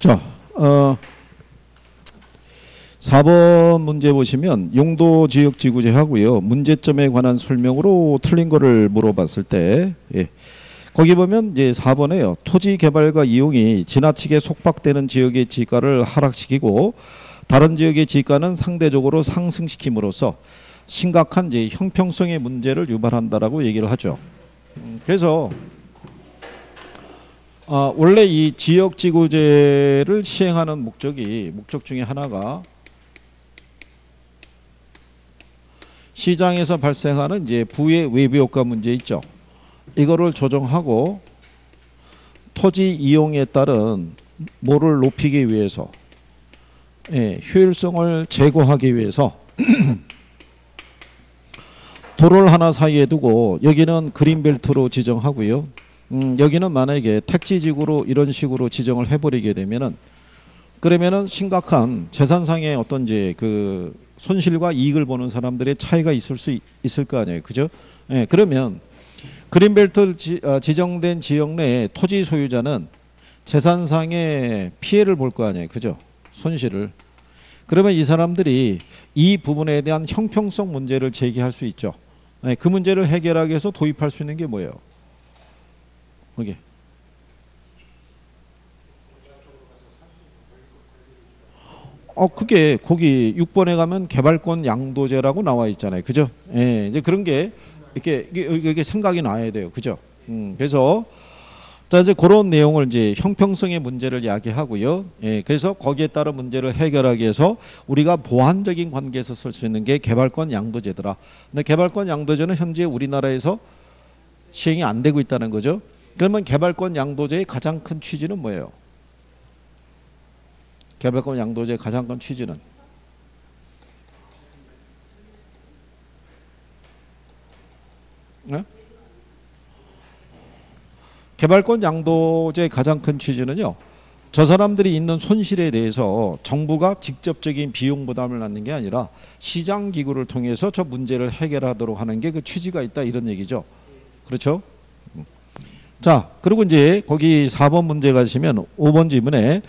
자, 어, 4번 문제 보시면 용도 지역 지구제 하고요. 문제점에 관한 설명으로 틀린 거를 물어봤을 때 예. 거기 보면 이제 4번에요. 토지 개발과 이용이 지나치게 속박되는 지역의 지가를 하락시키고 다른 지역의 지가는 상대적으로 상승시킴으로써 심각한 이제 형평성의 문제를 유발한다라고 얘기를 하죠. 음, 그래서 아, 원래 이 지역 지구제를 시행하는 목적이 목적 중에 하나가 시장에서 발생하는 이제 부의 외부 효과 문제 있죠. 이거를 조정하고 토지 이용에 따른 뭐를 높이기 위해서 예, 효율성을 제고하기 위해서 도로를 하나 사이에 두고 여기는 그린벨트로 지정하고요. 음, 여기는 만약에 택지지구로 이런 식으로 지정을 해버리게 되면은 그러면은 심각한 재산상의 어떤 이제 그 손실과 이익을 보는 사람들의 차이가 있을 수 있, 있을 거 아니에요, 그죠? 예, 그러면 그린벨트 지, 어, 지정된 지역 내에 토지 소유자는 재산상의 피해를 볼 거 아니에요, 그죠? 손실을. 그러면 이 사람들이 이 부분에 대한 형평성 문제를 제기할 수 있죠. 예, 그 문제를 해결하기 위해서 도입할 수 있는 게 뭐예요? 그게 어 그게 거기 6번에 가면 개발권 양도제라고 나와 있잖아요. 그죠? 예. 이제 그런 게 이렇게 이게 생각이 나야 돼요. 그죠? 음. 그래서 자 이제 그런 내용을 이제 형평성의 문제를 이야기하고요. 예. 그래서 거기에 따른 문제를 해결하기 위해서 우리가 보완적인 관계에서 쓸 수 있는 게 개발권 양도제더라. 근데 개발권 양도제는 현재 우리나라에서 시행이 안 되고 있다는 거죠. 그러면 개발권 양도제의 가장 큰 취지는 뭐예요? 개발권 양도제의 가장 큰 취지는 네? 개발권 양도제의 가장 큰 취지는요. 저 사람들이 있는 손실에 대해서 정부가 직접적인 비용 부담을 갖는 게 아니라 시장 기구를 통해서 저 문제를 해결하도록 하는 게 그 취지가 있다 이런 얘기죠. 그렇죠? 자, 그리고 이제 거기 4번 문제 가시면 5번 지문에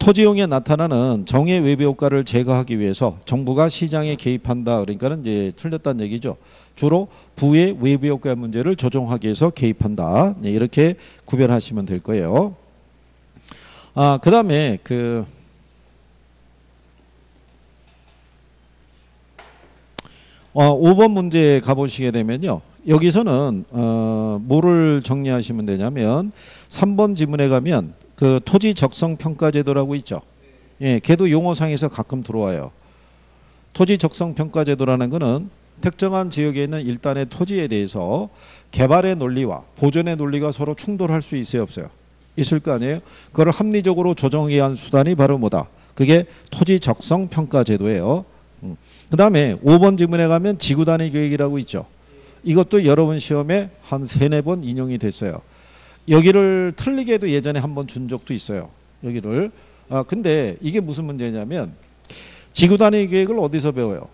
토지용에 나타나는 정의 외부 효과를 제거하기 위해서 정부가 시장에 개입한다. 그러니까는 이제 틀렸다는 얘기죠. 주로 부의 외부 효과 문제를 조정하기 위해서 개입한다. 네, 이렇게 구별하시면 될 거예요. 아, 그다음에 그 어, 5번 문제 가보시게 되면요. 여기서는 어, 뭐를 정리하시면 되냐면 3번 지문에 가면 그 토지 적성 평가 제도라고 있죠. 예, 걔도 용어상에서 가끔 들어와요. 토지 적성 평가 제도라는 거는 특정한 지역에 있는 일단의 토지에 대해서 개발의 논리와 보존의 논리가 서로 충돌할 수 있어요, 없어요? 있을 거 아니에요? 그걸 합리적으로 조정하기 위한 수단이 바로 뭐다? 그게 토지 적성 평가 제도예요. 음. 그 다음에 5번 지문에 가면 지구 단위 계획이라고 있죠. 이것도 여러분 시험에 한 세네 번 인용이 됐어요. 여기를 틀리게도 예전에 한 번 준 적도 있어요. 여기를. 아, 근데 이게 무슨 문제냐면 지구 단위 계획을 어디서 배워요?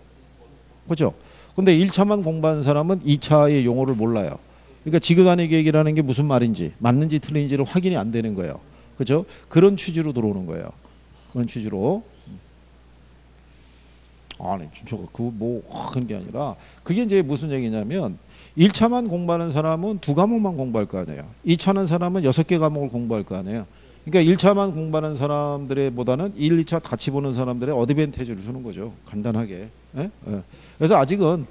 그죠? 근데 1차만 공부한 사람은 2차의 용어를 몰라요. 그러니까 지구 단위 계획이라는 게 무슨 말인지 맞는지 틀린지를 확인이 안 되는 거예요. 그죠? 그런 취지로 들어오는 거예요. 그런 취지로. 아니 저거 그뭐 그런 게 아니라 그게 이제 무슨 얘기냐면 1차만 공부하는 사람은 두 과목만 공부할 거 아니에요. 2차는 사람은 여섯 개 과목을 공부할 거 아니에요. 그러니까 1차만 공부하는 사람들의 보다는 1, 2차 같이 보는 사람들의 어드밴테이지를 주는 거죠. 간단하게. 예? 예. 그래서 아직은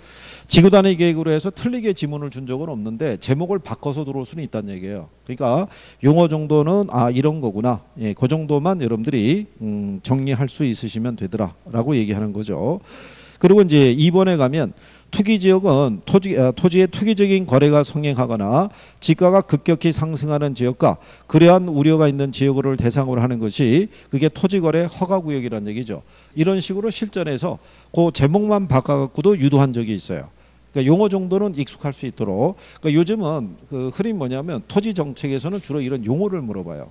지구 단위 계획으로 해서 틀리게 지문을 준 적은 없는데 제목을 바꿔서 들어올 수는 있다는 얘기예요. 그러니까 용어 정도는 아 이런 거구나. 예, 그 정도만 여러분들이 음, 정리할 수 있으시면 되더라라고 얘기하는 거죠. 그리고 이제 2번에 가면 투기 지역은 토지, 아, 토지의 투기적인 거래가 성행하거나 지가가 급격히 상승하는 지역과 그러한 우려가 있는 지역을 대상으로 하는 것이 그게 토지거래 허가구역이라는 얘기죠. 이런 식으로 실전에서 그 제목만 바꿔갖고도 유도한 적이 있어요. 그러니까 용어 정도는 익숙할 수 있도록. 그러니까 요즘은 그 흐름 뭐냐면 토지 정책에서는 주로 이런 용어를 물어봐요.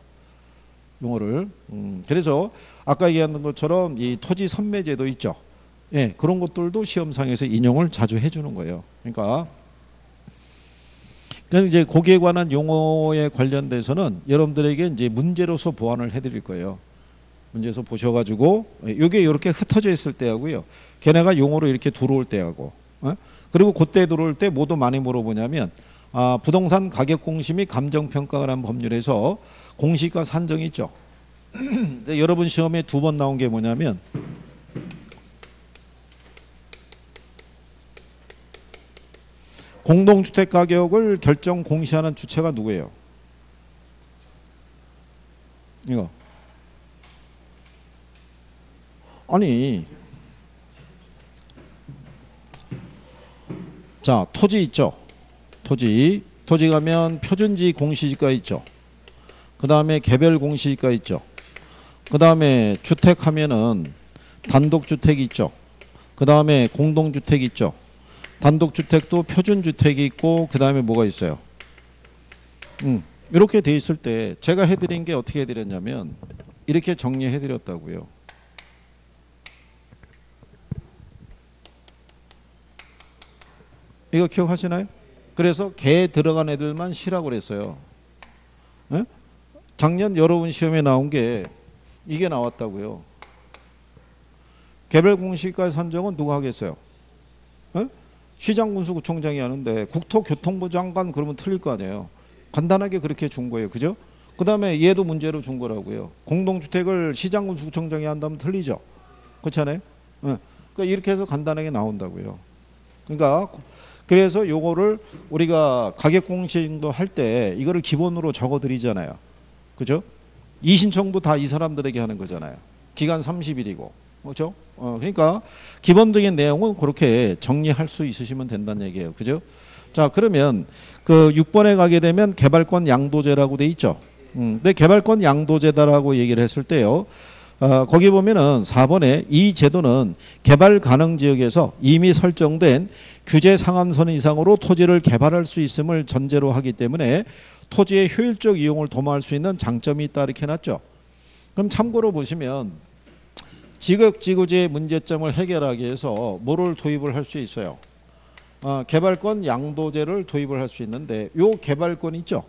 용어를. 음, 그래서 아까 얘기한 것처럼 이 토지 선매제도 있죠. 예, 그런 것들도 시험상에서 인용을 자주 해주는 거예요. 그러니까 그러니까 이제 거기에 관한 용어에 관련돼서는 여러분들에게 이제 문제로서 보완을 해드릴 거예요. 문제에서 보셔가지고 이게 이렇게 흩어져 있을 때하고요. 걔네가 용어로 이렇게 들어올 때하고 어? 그리고 그때 들어올 때 뭐도 많이 물어보냐면 아, 부동산 가격 공시 및 감정 평가가 라는 법률에서 공시가 산정이 있죠. 여러분 시험에 두 번 나온 게 뭐냐면 공동주택 가격을 결정 공시하는 주체가 누구예요? 이거. 아니. 자 토지 있죠? 토지. 토지 가면 표준지 공시지가 있죠? 그 다음에 개별 공시지가 있죠? 그 다음에 주택 하면은 단독주택이 있죠? 그 다음에 공동주택 있죠 단독주택도 표준주택이 있고 그 다음에 뭐가 있어요 음, 이렇게 돼 있을 때 제가 해드린 게 어떻게 해드렸냐면 이렇게 정리해드렸다고요 이거 기억하시나요? 그래서 개 들어간 애들만 시라고 그랬어요. 에? 작년 여러분 시험에 나온 게 이게 나왔다고요. 개별 공시가 산정은 누가 하겠어요? 에? 시장군수구청장이 하는데 국토교통부 장관 그러면 틀릴 거 아니에요. 간단하게 그렇게 준 거예요. 그죠? 그 다음에 얘도 문제로 준 거라고요. 공동주택을 시장군수구청장이 한다면 틀리죠. 그렇잖아요. 예. 그러니까 이렇게 해서 간단하게 나온다고요. 그러니까 그래서 요거를 우리가 가격 공시도 할 때 이거를 기본으로 적어 드리잖아요. 그죠? 이 신청도 다 이 사람들에게 하는 거잖아요. 기간 30일이고. 그렇죠? 어, 그러니까 기본적인 내용은 그렇게 정리할 수 있으시면 된다는 얘기예요. 그죠? 자, 그러면 그 6번에 가게 되면 개발권 양도제라고 돼 있죠. 음, 근데 개발권 양도제다라고 얘기를 했을 때요. 어, 거기 보면은 4번에 이 제도는 개발 가능 지역에서 이미 설정된 규제 상한선 이상으로 토지를 개발할 수 있음을 전제로 하기 때문에 토지의 효율적 이용을 도모할 수 있는 장점이 있다 이렇게 해놨죠. 그럼 참고로 보시면 지역지구제의 문제점을 해결하기 위해서 뭐를 도입을 할 수 있어요. 어, 개발권 양도제를 도입을 할 수 있는데 요 개발권 있죠.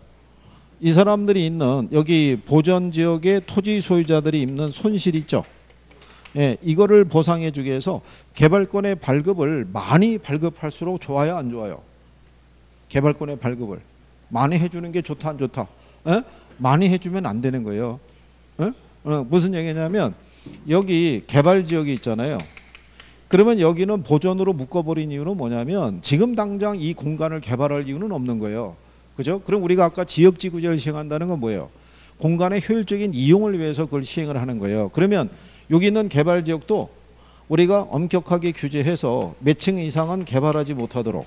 이 사람들이 있는 여기 보전 지역의 토지 소유자들이 입는 손실 있죠. 예, 이거를 보상해 주기 위해서 개발권의 발급을 많이 발급할수록 좋아요, 안 좋아요? 개발권의 발급을 많이 해주는 게 좋다, 안 좋다? 예? 많이 해주면 안 되는 거예요. 예? 어, 무슨 얘기냐면 여기 개발 지역이 있잖아요. 그러면 여기는 보전으로 묶어버린 이유는 뭐냐면 지금 당장 이 공간을 개발할 이유는 없는 거예요. 그죠? 그럼 우리가 아까 지역지구제를 시행한다는 건 뭐예요? 공간의 효율적인 이용을 위해서 그걸 시행을 하는 거예요. 그러면 여기 있는 개발 지역도 우리가 엄격하게 규제해서 몇 층 이상은 개발하지 못하도록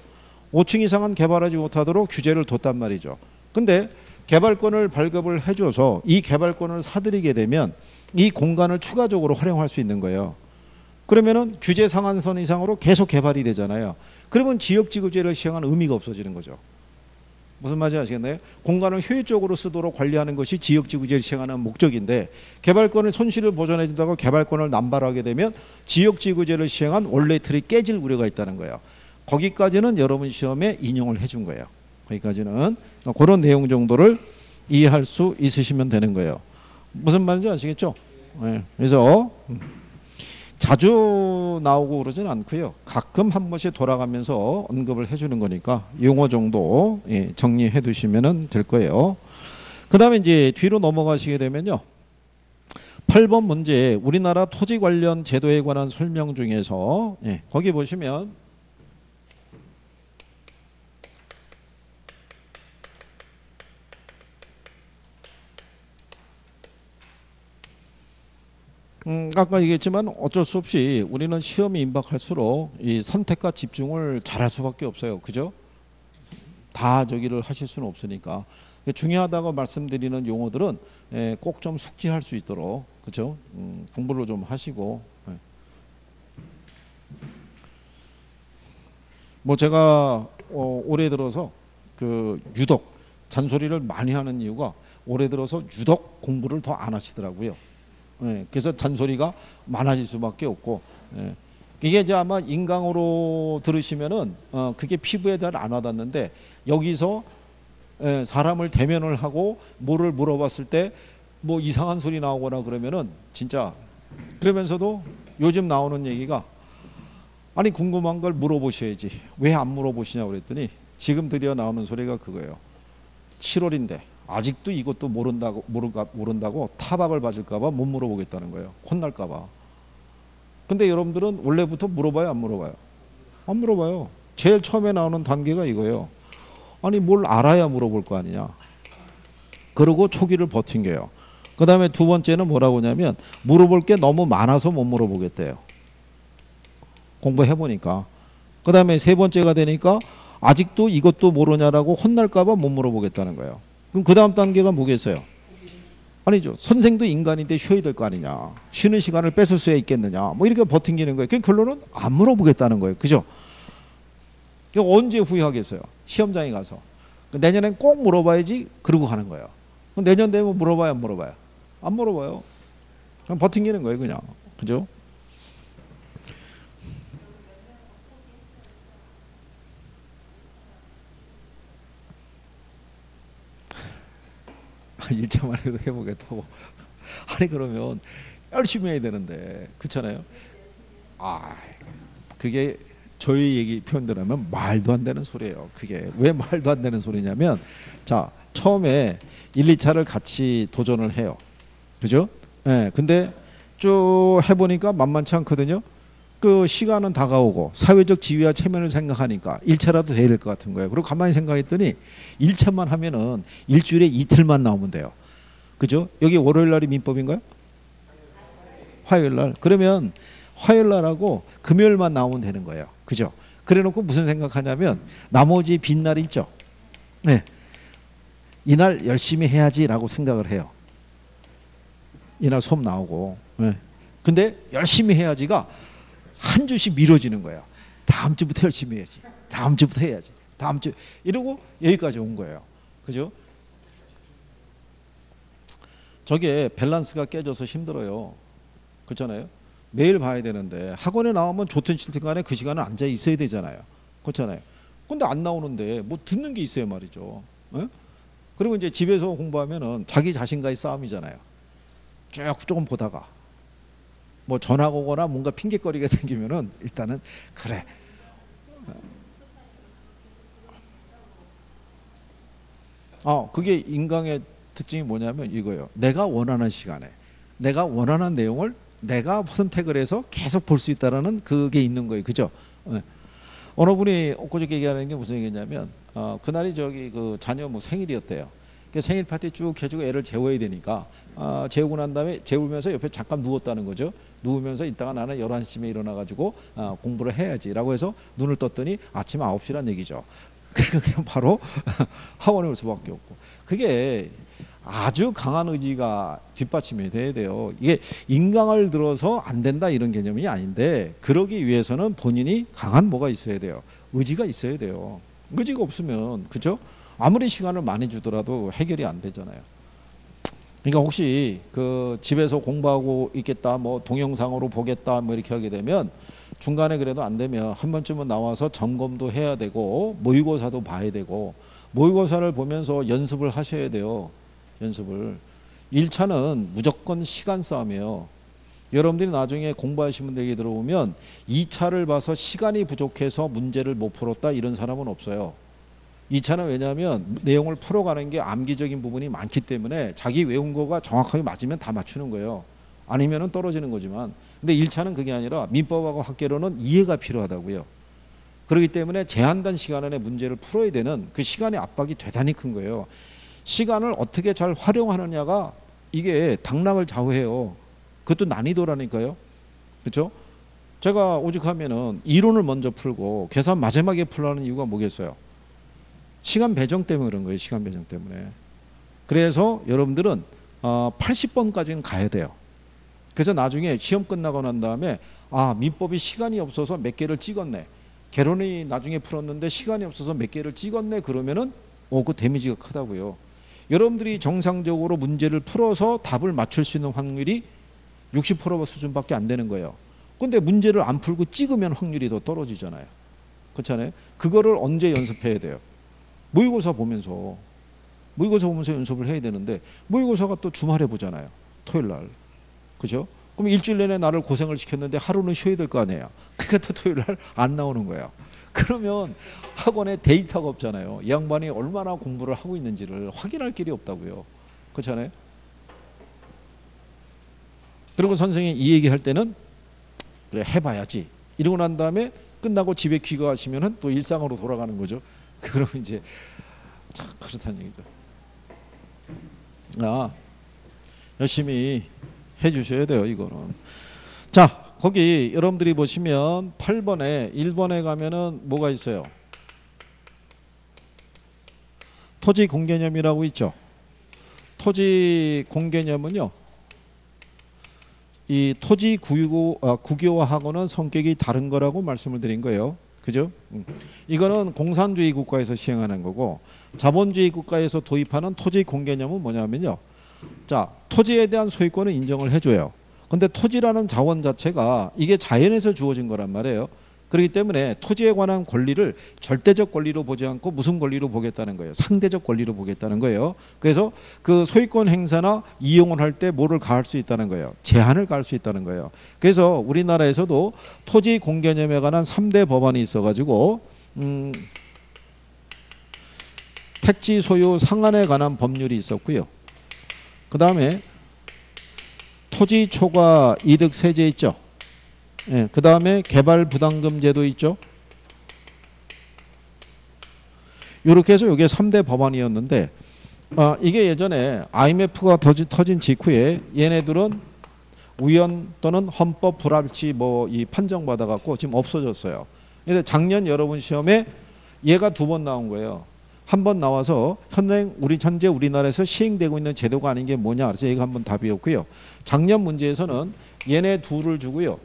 5층 이상은 개발하지 못하도록 규제를 뒀단 말이죠. 근데 개발권을 발급을 해줘서 이 개발권을 사들이게 되면 이 공간을 추가적으로 활용할 수 있는 거예요. 그러면은 규제 상한선 이상으로 계속 개발이 되잖아요. 그러면 지역지구제를 시행하는 의미가 없어지는 거죠. 무슨 말인지 아시겠나요? 공간을 효율적으로 쓰도록 관리하는 것이 지역지구제를 시행하는 목적인데 개발권의 손실을 보전해 준다고 개발권을 남발하게 되면 지역지구제를 시행한 원래 틀이 깨질 우려가 있다는 거예요. 거기까지는 여러분 시험에 인용을 해준 거예요. 거기까지는 그런 내용 정도를 이해할 수 있으시면 되는 거예요. 무슨 말인지 아시겠죠? 네. 그래서 자주 나오고 그러진 않고요. 가끔 한 번씩 돌아가면서 언급을 해주는 거니까 용어 정도 예, 정리해 두시면 될 거예요. 그 다음에 이제 뒤로 넘어가시게 되면요. 8번 문제 우리나라 토지 관련 제도에 관한 설명 중에서 예, 거기 보시면 음, 아까 얘기했지만 어쩔 수 없이 우리는 시험이 임박할수록 이 선택과 집중을 잘할 수밖에 없어요. 그죠? 다 저기를 하실 수는 없으니까 중요하다고 말씀드리는 용어들은 예, 꼭좀 숙지할 수 있도록 그죠? 음, 공부를 좀 하시고 예. 뭐 제가 어, 올해 들어서 그 유독 잔소리를 많이 하는 이유가 올해 들어서 유독 공부를 더 안 하시더라고요. 예, 그래서 잔소리가 많아질 수밖에 없고 예. 이게 이제 아마 인강으로 들으시면은 어, 그게 피부에 잘 안 와닿는데 여기서 예, 사람을 대면을 하고 뭐를 물어봤을 때 뭐 이상한 소리 나오거나 그러면은 진짜 그러면서도 요즘 나오는 얘기가 아니 궁금한 걸 물어보셔야지. 왜 안 물어보시냐고 그랬더니 지금 드디어 나오는 소리가 그거예요. 7월인데 아직도 이것도 모른다고 모른가, 모른다고 타박을 받을까봐 못 물어보겠다는 거예요. 혼날까봐. 근데 여러분들은 원래부터 물어봐요? 안 물어봐요? 안 물어봐요. 제일 처음에 나오는 단계가 이거예요. 아니 뭘 알아야 물어볼 거 아니냐. 그러고 초기를 버틴게요. 그 다음에 두 번째는 뭐라고 하냐면 물어볼 게 너무 많아서 못 물어보겠대요. 공부해 보니까. 그 다음에 세 번째가 되니까 아직도 이것도 모르냐라고 혼날까봐 못 물어보겠다는 거예요. 그럼 그 다음 단계가 뭐겠어요? 아니죠. 선생도 인간인데 쉬어야 될 거 아니냐. 쉬는 시간을 뺏을 수 있겠느냐. 뭐 이렇게 버팅기는 거예요. 그 결론은 안 물어보겠다는 거예요. 그죠? 언제 후회하겠어요? 시험장에 가서. 내년엔 꼭 물어봐야지 그러고 가는 거예요. 내년 되면 물어봐요, 안 물어봐요? 안 물어봐요. 그냥 버팅기는 거예요, 그냥. 그죠? 일차만 해도 해보겠다고. 아니 그러면 열심히 해야 되는데 그렇잖아요. 아 그게 저희 얘기 표현대로 하면 말도 안 되는 소리예요. 그게 왜 말도 안 되는 소리냐면 자 처음에 1, 2차를 같이 도전을 해요. 그죠? 예. 네, 근데 쭉 해보니까 만만치 않거든요. 그 시간은 다가오고 사회적 지위와 체면을 생각하니까 1차라도 돼야 될 것 같은 거예요. 그리고 가만히 생각했더니 1차만 하면은 일주일에 이틀만 나오면 돼요. 그죠? 여기 월요일 날이 민법인가요? 화요일 날. 그러면 화요일 날하고 금요일만 나오면 되는 거예요. 그죠? 그래 놓고 무슨 생각하냐면 나머지 빈 날이 있죠. 네. 이날 열심히 해야지라고 생각을 해요. 이날 수업 나오고. 네. 근데 열심히 해야지가 한 주씩 미뤄지는 거예요. 다음 주부터 열심히 해야지. 다음 주부터 해야지. 다음 주 이러고 여기까지 온 거예요. 그죠? 저게 밸런스가 깨져서 힘들어요. 그렇잖아요. 매일 봐야 되는데 학원에 나오면 좋든 싫든 간에 그 시간에 앉아 있어야 되잖아요. 그렇잖아요. 근데 안 나오는데 뭐 듣는 게 있어요 말이죠. 에? 그리고 이제 집에서 공부하면은 자기 자신과의 싸움이잖아요. 쭉 조금 보다가 뭐 전화 오거나 뭔가 핑계거리가 생기면은 일단은 그래. 어, 그게 인강의 특징이 뭐냐면 이거예요. 내가 원하는 시간에 내가 원하는 내용을 내가 선택을 해서 계속 볼 수 있다라는 그게 있는 거예요. 그죠? 네. 어느 분이 엊그저께 얘기하는 게 무슨 얘기냐면 어, 그날이 저기 그 자녀 뭐 생일이었대요. 그 생일 파티 쭉 해주고 애를 재워야 되니까 어, 재우고 난 다음에 재우면서 옆에 잠깐 누웠다는 거죠. 누우면서 이따가 나는 11시쯤에 일어나 가지고 어, 공부를 해야지라고 해서 눈을 떴더니 아침 9시란 얘기죠. 그냥 바로 학원에 올 수밖에 없고 그게 아주 강한 의지가 뒷받침이 돼야 돼요. 이게 인강을 들어서 안 된다 이런 개념이 아닌데 그러기 위해서는 본인이 강한 뭐가 있어야 돼요. 의지가 있어야 돼요. 의지가 없으면 그죠? 아무리 시간을 많이 주더라도 해결이 안 되잖아요. 그러니까 혹시 그 집에서 공부하고 있겠다, 뭐 동영상으로 보겠다, 뭐 이렇게 하게 되면 중간에 그래도 안 되면 한 번쯤은 나와서 점검도 해야 되고 모의고사도 봐야 되고 모의고사를 보면서 연습을 하셔야 돼요. 연습을. 1차는 무조건 시간 싸움이에요. 여러분들이 나중에 공부하시는 분들 얘기 들어보면 2차를 봐서 시간이 부족해서 문제를 못 풀었다 이런 사람은 없어요. 2차는 왜냐하면 내용을 풀어가는 게 암기적인 부분이 많기 때문에 자기 외운 거가 정확하게 맞으면 다 맞추는 거예요. 아니면 떨어지는 거지만. 근데 1차는 그게 아니라 민법하고 학계로는 이해가 필요하다고요. 그렇기 때문에 제한된 시간 안에 문제를 풀어야 되는 그 시간의 압박이 대단히 큰 거예요. 시간을 어떻게 잘 활용하느냐가 이게 당락을 좌우해요. 그것도 난이도라니까요. 그렇죠? 제가 오죽하면은 이론을 먼저 풀고 계산 마지막에 풀라는 이유가 뭐겠어요? 시간 배정 때문에 그런 거예요. 시간 배정 때문에. 그래서 여러분들은 어 80번까지는 가야 돼요. 그래서 나중에 시험 끝나고 난 다음에 아 민법이 시간이 없어서 몇 개를 찍었네. 개론이 나중에 풀었는데 시간이 없어서 몇 개를 찍었네 그러면은 어그 데미지가 크다고요. 여러분들이 정상적으로 문제를 풀어서 답을 맞출 수 있는 확률이 60% 수준밖에 안 되는 거예요. 근데 문제를 안 풀고 찍으면 확률이 더 떨어지잖아요. 그렇잖아요. 그거를 언제 연습해야 돼요? 모의고사 보면서 모의고사 보면서 연습을 해야 되는데 모의고사가 또 주말에 보잖아요. 토요일 날. 그죠? 그럼 일주일 내내 나를 고생을 시켰는데 하루는 쉬어야 될 거 아니에요. 그게 또 토요일 날 안 나오는 거예요. 그러면 학원에 데이터가 없잖아요. 이 양반이 얼마나 공부를 하고 있는지를 확인할 길이 없다고요. 그렇잖아요. 그리고 선생님이 이 얘기 할 때는 그래 해봐야지 이러고 난 다음에 끝나고 집에 귀가하시면은 또 일상으로 돌아가는 거죠. 그러면 이제 참 그렇다는 얘기죠. 아 열심히 해주셔야 돼요 이거는. 자 거기 여러분들이 보시면 8번에 1번에 가면은 뭐가 있어요? 토지 공개념이라고 있죠. 토지 공개념은요. 이 토지 구교, 아, 국유화하고는 성격이 다른 거라고 말씀을 드린 거예요. 그죠? 음. 이거는 공산주의 국가에서 시행하는 거고 자본주의 국가에서 도입하는 토지 공개념은 뭐냐면요. 자, 토지에 대한 소유권을 인정을 해줘요. 근데 토지라는 자원 자체가 이게 자연에서 주어진 거란 말이에요. 그렇기 때문에 토지에 관한 권리를 절대적 권리로 보지 않고 무슨 권리로 보겠다는 거예요. 상대적 권리로 보겠다는 거예요. 그래서 그 소유권 행사나 이용을 할 때 뭐를 가할 수 있다는 거예요. 제한을 가할 수 있다는 거예요. 그래서 우리나라에서도 토지 공개념에 관한 3대 법안이 있어가지고 음, 택지 소유 상한에 관한 법률이 있었고요. 그 다음에 토지 초과 이득 세제 있죠. 예, 그 다음에 개발 부담금 제도 있죠. 이렇게 해서 이게 3대 법안이었는데 아, 이게 예전에 IMF가 터진, 터진 직후에 얘네들은 우연 또는 헌법 불합치 뭐 이 판정 받아 갖고 지금 없어졌어요. 근데 작년 여러분 시험에 얘가 두 번 나온 거예요. 한 번 나와서 현행 우리 현재 우리나라에서 시행되고 있는 제도가 아닌 게 뭐냐 그래서 얘가 한 번 답이었고요. 작년 문제에서는 얘네 둘을 주고요.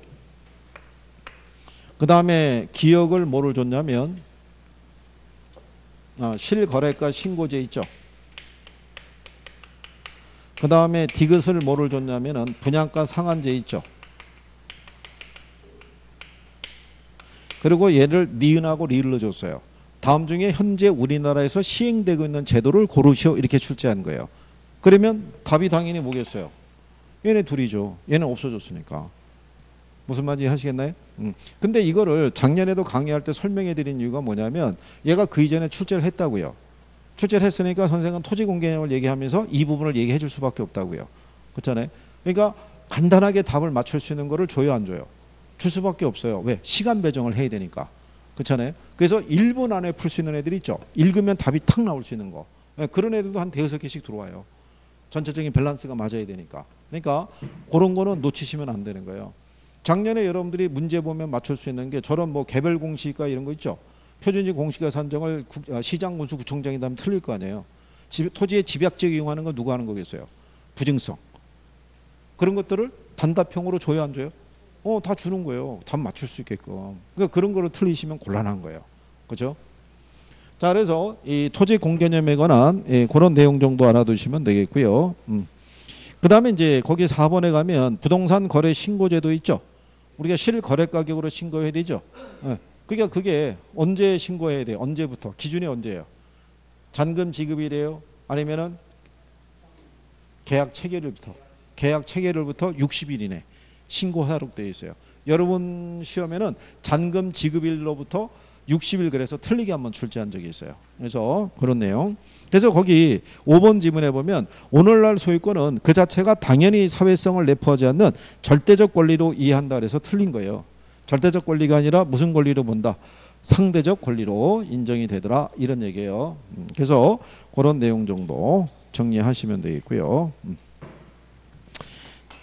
그 다음에 기억을 뭐를 줬냐면 아, 실거래가 신고제 있죠. 그 다음에 디귿을 뭐를 줬냐면은 분양가 상한제 있죠. 그리고 얘를 니은하고 리을로 줬어요. 다음 중에 현재 우리나라에서 시행되고 있는 제도를 고르시오 이렇게 출제한 거예요. 그러면 답이 당연히 뭐겠어요? 얘네 둘이죠. 얘는 없어졌으니까. 무슨 말인지 하시겠나요? 음. 근데 이거를 작년에도 강의할 때 설명해 드린 이유가 뭐냐면 얘가 그 이전에 출제를 했다고요. 출제를 했으니까 선생은 토지 공개념을 얘기하면서 이 부분을 얘기해 줄 수밖에 없다고요. 그렇잖아요. 그러니까 간단하게 답을 맞출 수 있는 거를 줘요 안 줘요? 줄 수밖에 없어요. 왜? 시간 배정을 해야 되니까. 그렇잖아요. 그래서 1분 안에 풀 수 있는 애들이 있죠. 읽으면 답이 탁 나올 수 있는 거. 예, 그런 애들도 한 대여섯 개씩 들어와요. 전체적인 밸런스가 맞아야 되니까. 그러니까 그런 거는 놓치시면 안 되는 거예요. 작년에 여러분들이 문제 보면 맞출 수 있는 게 저런 뭐 개별 공시가 이런 거 있죠. 표준지 공시가 산정을 국, 아, 시장 군수 구청장이 다면 틀릴 거 아니에요. 집, 토지의 집약적 이용하는 건 누가 하는 거겠어요? 부증성. 그런 것들을 단답형으로 줘요 안 줘요? 어, 다 주는 거예요. 답 맞출 수 있게끔. 그러니까 그런 거를 틀리시면 곤란한 거예요. 그죠? 자, 그래서 이 토지 공개념에 관한 예, 그런 내용 정도 알아두시면 되겠고요. 음. 그 다음에 이제 거기 4번에 가면 부동산 거래 신고제도 있죠. 우리가 실거래 가격으로 신고해야 되죠. 예. 그게 그게 언제 신고해야 돼요? 언제부터? 기준이 언제예요? 잔금 지급이래요? 아니면은 계약 체결일부터 계약 체결일부터 60일 이내 신고하도록 되어 있어요. 여러분 시험에는 잔금 지급일로부터 60일 그래서 틀리게 한번 출제한 적이 있어요. 그래서 그런 내용. 그래서 거기 5번 지문에 보면 오늘날 소유권은 그 자체가 당연히 사회성을 내포하지 않는 절대적 권리로 이해한다 그래서 틀린 거예요. 절대적 권리가 아니라 무슨 권리로 본다? 상대적 권리로 인정이 되더라 이런 얘기예요. 음, 그래서 그런 내용 정도 정리하시면 되겠고요. 음.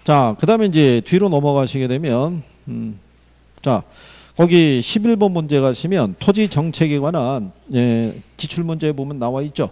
자, 그다음에 이제 뒤로 넘어가시게 되면 음, 자 거기 11번 문제 가시면 토지 정책에 관한 예, 기출 문제 보면 나와 있죠.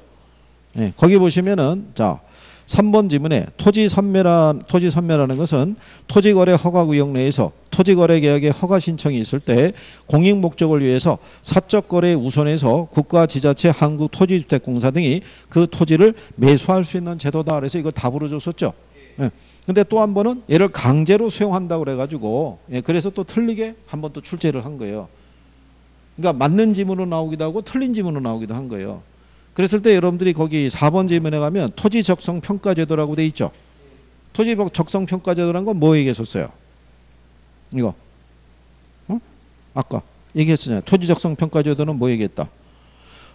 예, 거기 보시면은 자 3번 지문에 토지 선매란 토지 선매라는 것은 토지 거래 허가 구역 내에서 토지 거래 계약의 허가 신청이 있을 때 공익 목적을 위해서 사적 거래에 우선해서 국가 지자체 한국 토지주택공사 등이 그 토지를 매수할 수 있는 제도다. 그래서 이거 답으로 줬었죠. 예. 근데 또 한 번은 얘를 강제로 수용한다고 그래가지고 예, 그래서 또 틀리게 한 번 또 출제를 한 거예요. 그러니까 맞는 지문으로 나오기도 하고 틀린 지문으로 나오기도 한 거예요. 그랬을 때 여러분들이 거기 4번 지문에 가면 토지 적성 평가 제도라고 돼 있죠. 토지 적성 평가 제도란 건 뭐 얘기했었어요? 이거. 어? 아까 얘기했잖아요. 토지 적성 평가 제도는 뭐 얘기했다?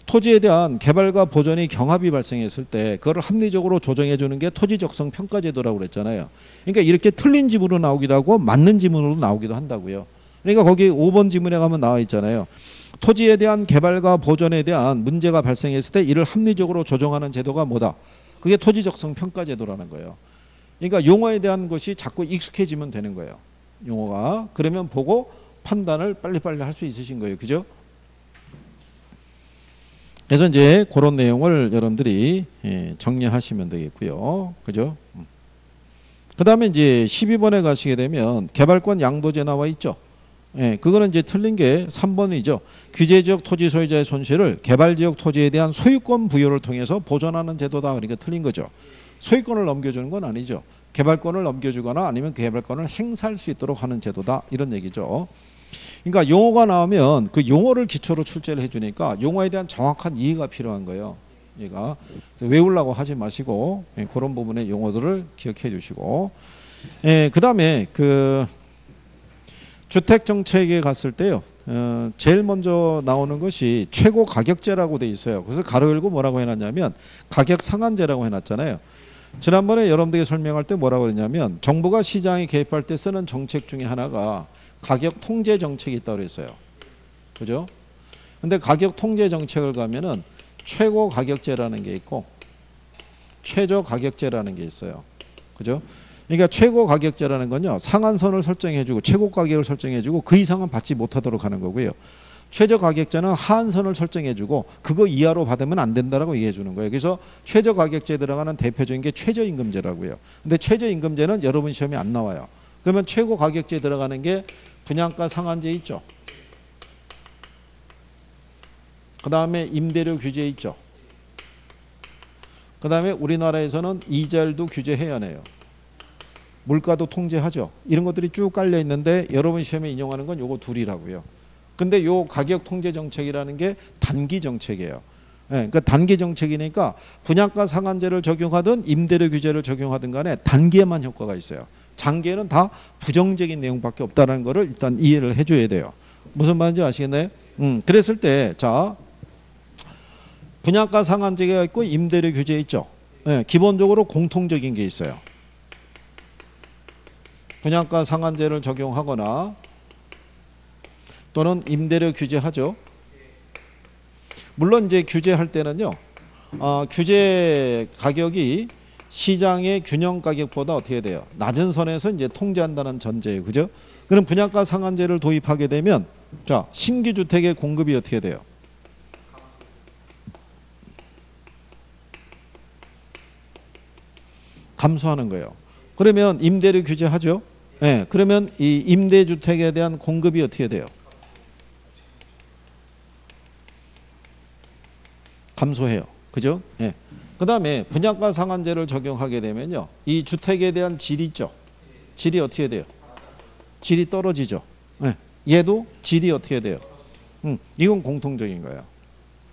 토지에 대한 개발과 보존이 경합이 발생했을 때 그걸 합리적으로 조정해 주는 게 토지 적성 평가 제도라고 그랬잖아요. 그러니까 이렇게 틀린 지문으로 나오기도 하고 맞는 지문으로 나오기도 한다고요. 그러니까 거기 5번 지문에 가면 나와 있잖아요. 토지에 대한 개발과 보존에 대한 문제가 발생했을 때 이를 합리적으로 조정하는 제도가 뭐다? 그게 토지 적성 평가 제도라는 거예요. 그러니까 용어에 대한 것이 자꾸 익숙해지면 되는 거예요. 용어가 그러면 보고 판단을 빨리빨리 할 수 있으신 거예요. 그죠? 그래서 이제 그런 내용을 여러분들이 예, 정리하시면 되겠고요. 그죠? 그 다음에 이제 12번에 가시게 되면 개발권 양도제 나와 있죠. 예, 그거는 이제 틀린 게 3번이죠. 규제지역 토지 소유자의 손실을 개발지역 토지에 대한 소유권 부여를 통해서 보존하는 제도다. 그러니까 틀린 거죠. 소유권을 넘겨주는 건 아니죠. 개발권을 넘겨주거나 아니면 개발권을 행사할 수 있도록 하는 제도다. 이런 얘기죠. 그러니까 용어가 나오면 그 용어를 기초로 출제를 해주니까 용어에 대한 정확한 이해가 필요한 거예요. 얘가 외우려고 하지 마시고 예, 그런 부분의 용어들을 기억해 주시고 예, 그다음에 그 주택 정책에 갔을 때요. 어, 제일 먼저 나오는 것이 최고 가격제라고 돼 있어요. 그래서 가로 열고 뭐라고 해놨냐면 가격 상한제라고 해놨잖아요. 지난번에 여러분들에게 설명할 때 뭐라고 그랬냐면 정부가 시장에 개입할 때 쓰는 정책 중에 하나가 가격 통제 정책이 있다고 그랬어요. 그죠? 근데 가격 통제 정책을 가면은 최고 가격제라는 게 있고 최저 가격제라는 게 있어요. 그죠? 그러니까 최고 가격제라는 건요. 상한선을 설정해 주고 최고 가격을 설정해 주고 그 이상은 받지 못하도록 하는 거고요. 최저 가격제는 하한선을 설정해 주고 그거 이하로 받으면 안 된다라고 얘기해 주는 거예요. 그래서 최저 가격제에 들어가는 대표적인 게 최저임금제라고요. 근데 최저임금제는 여러분 시험에 안 나와요. 그러면 최고 가격제에 들어가는 게 분양가 상한제 있죠. 그 다음에 임대료 규제 있죠. 그 다음에 우리나라에서는 이자율도 규제해야 해요. 물가도 통제하죠. 이런 것들이 쭉 깔려 있는데 여러분 시험에 인용하는 건 요거 둘이라고요. 근데 요 가격 통제 정책이라는 게 단기 정책이에요. 예, 그러니까 단기 정책이니까 분양가 상한제를 적용하든 임대료 규제를 적용하든 간에 단기에만 효과가 있어요. 장기에는 다 부정적인 내용밖에 없다는 것을 일단 이해를 해줘야 돼요. 무슨 말인지 아시겠나요? 음, 그랬을 때, 자, 분양가 상한제가 있고 임대료 규제 있죠. 예, 기본적으로 공통적인 게 있어요. 분양가 상한제를 적용하거나 또는 임대료 규제하죠. 물론 이제 규제할 때는요, 어, 규제 가격이 시장의 균형 가격보다 어떻게 돼요? 낮은 선에서 이제 통제한다는 전제예요. 그죠? 그럼 분양가 상한제를 도입하게 되면 자, 신규 주택의 공급이 어떻게 돼요? 감소하는 거예요. 그러면 임대료 규제하죠. 예. 네, 그러면 이 임대 주택에 대한 공급이 어떻게 돼요? 감소해요. 그죠? 예. 네. 그 다음에 분양가 상한제를 적용하게 되면요. 이 주택에 대한 질이 있죠. 질이 어떻게 돼요? 질이 떨어지죠. 네. 얘도 질이 어떻게 돼요? 음, 이건 공통적인 거예요.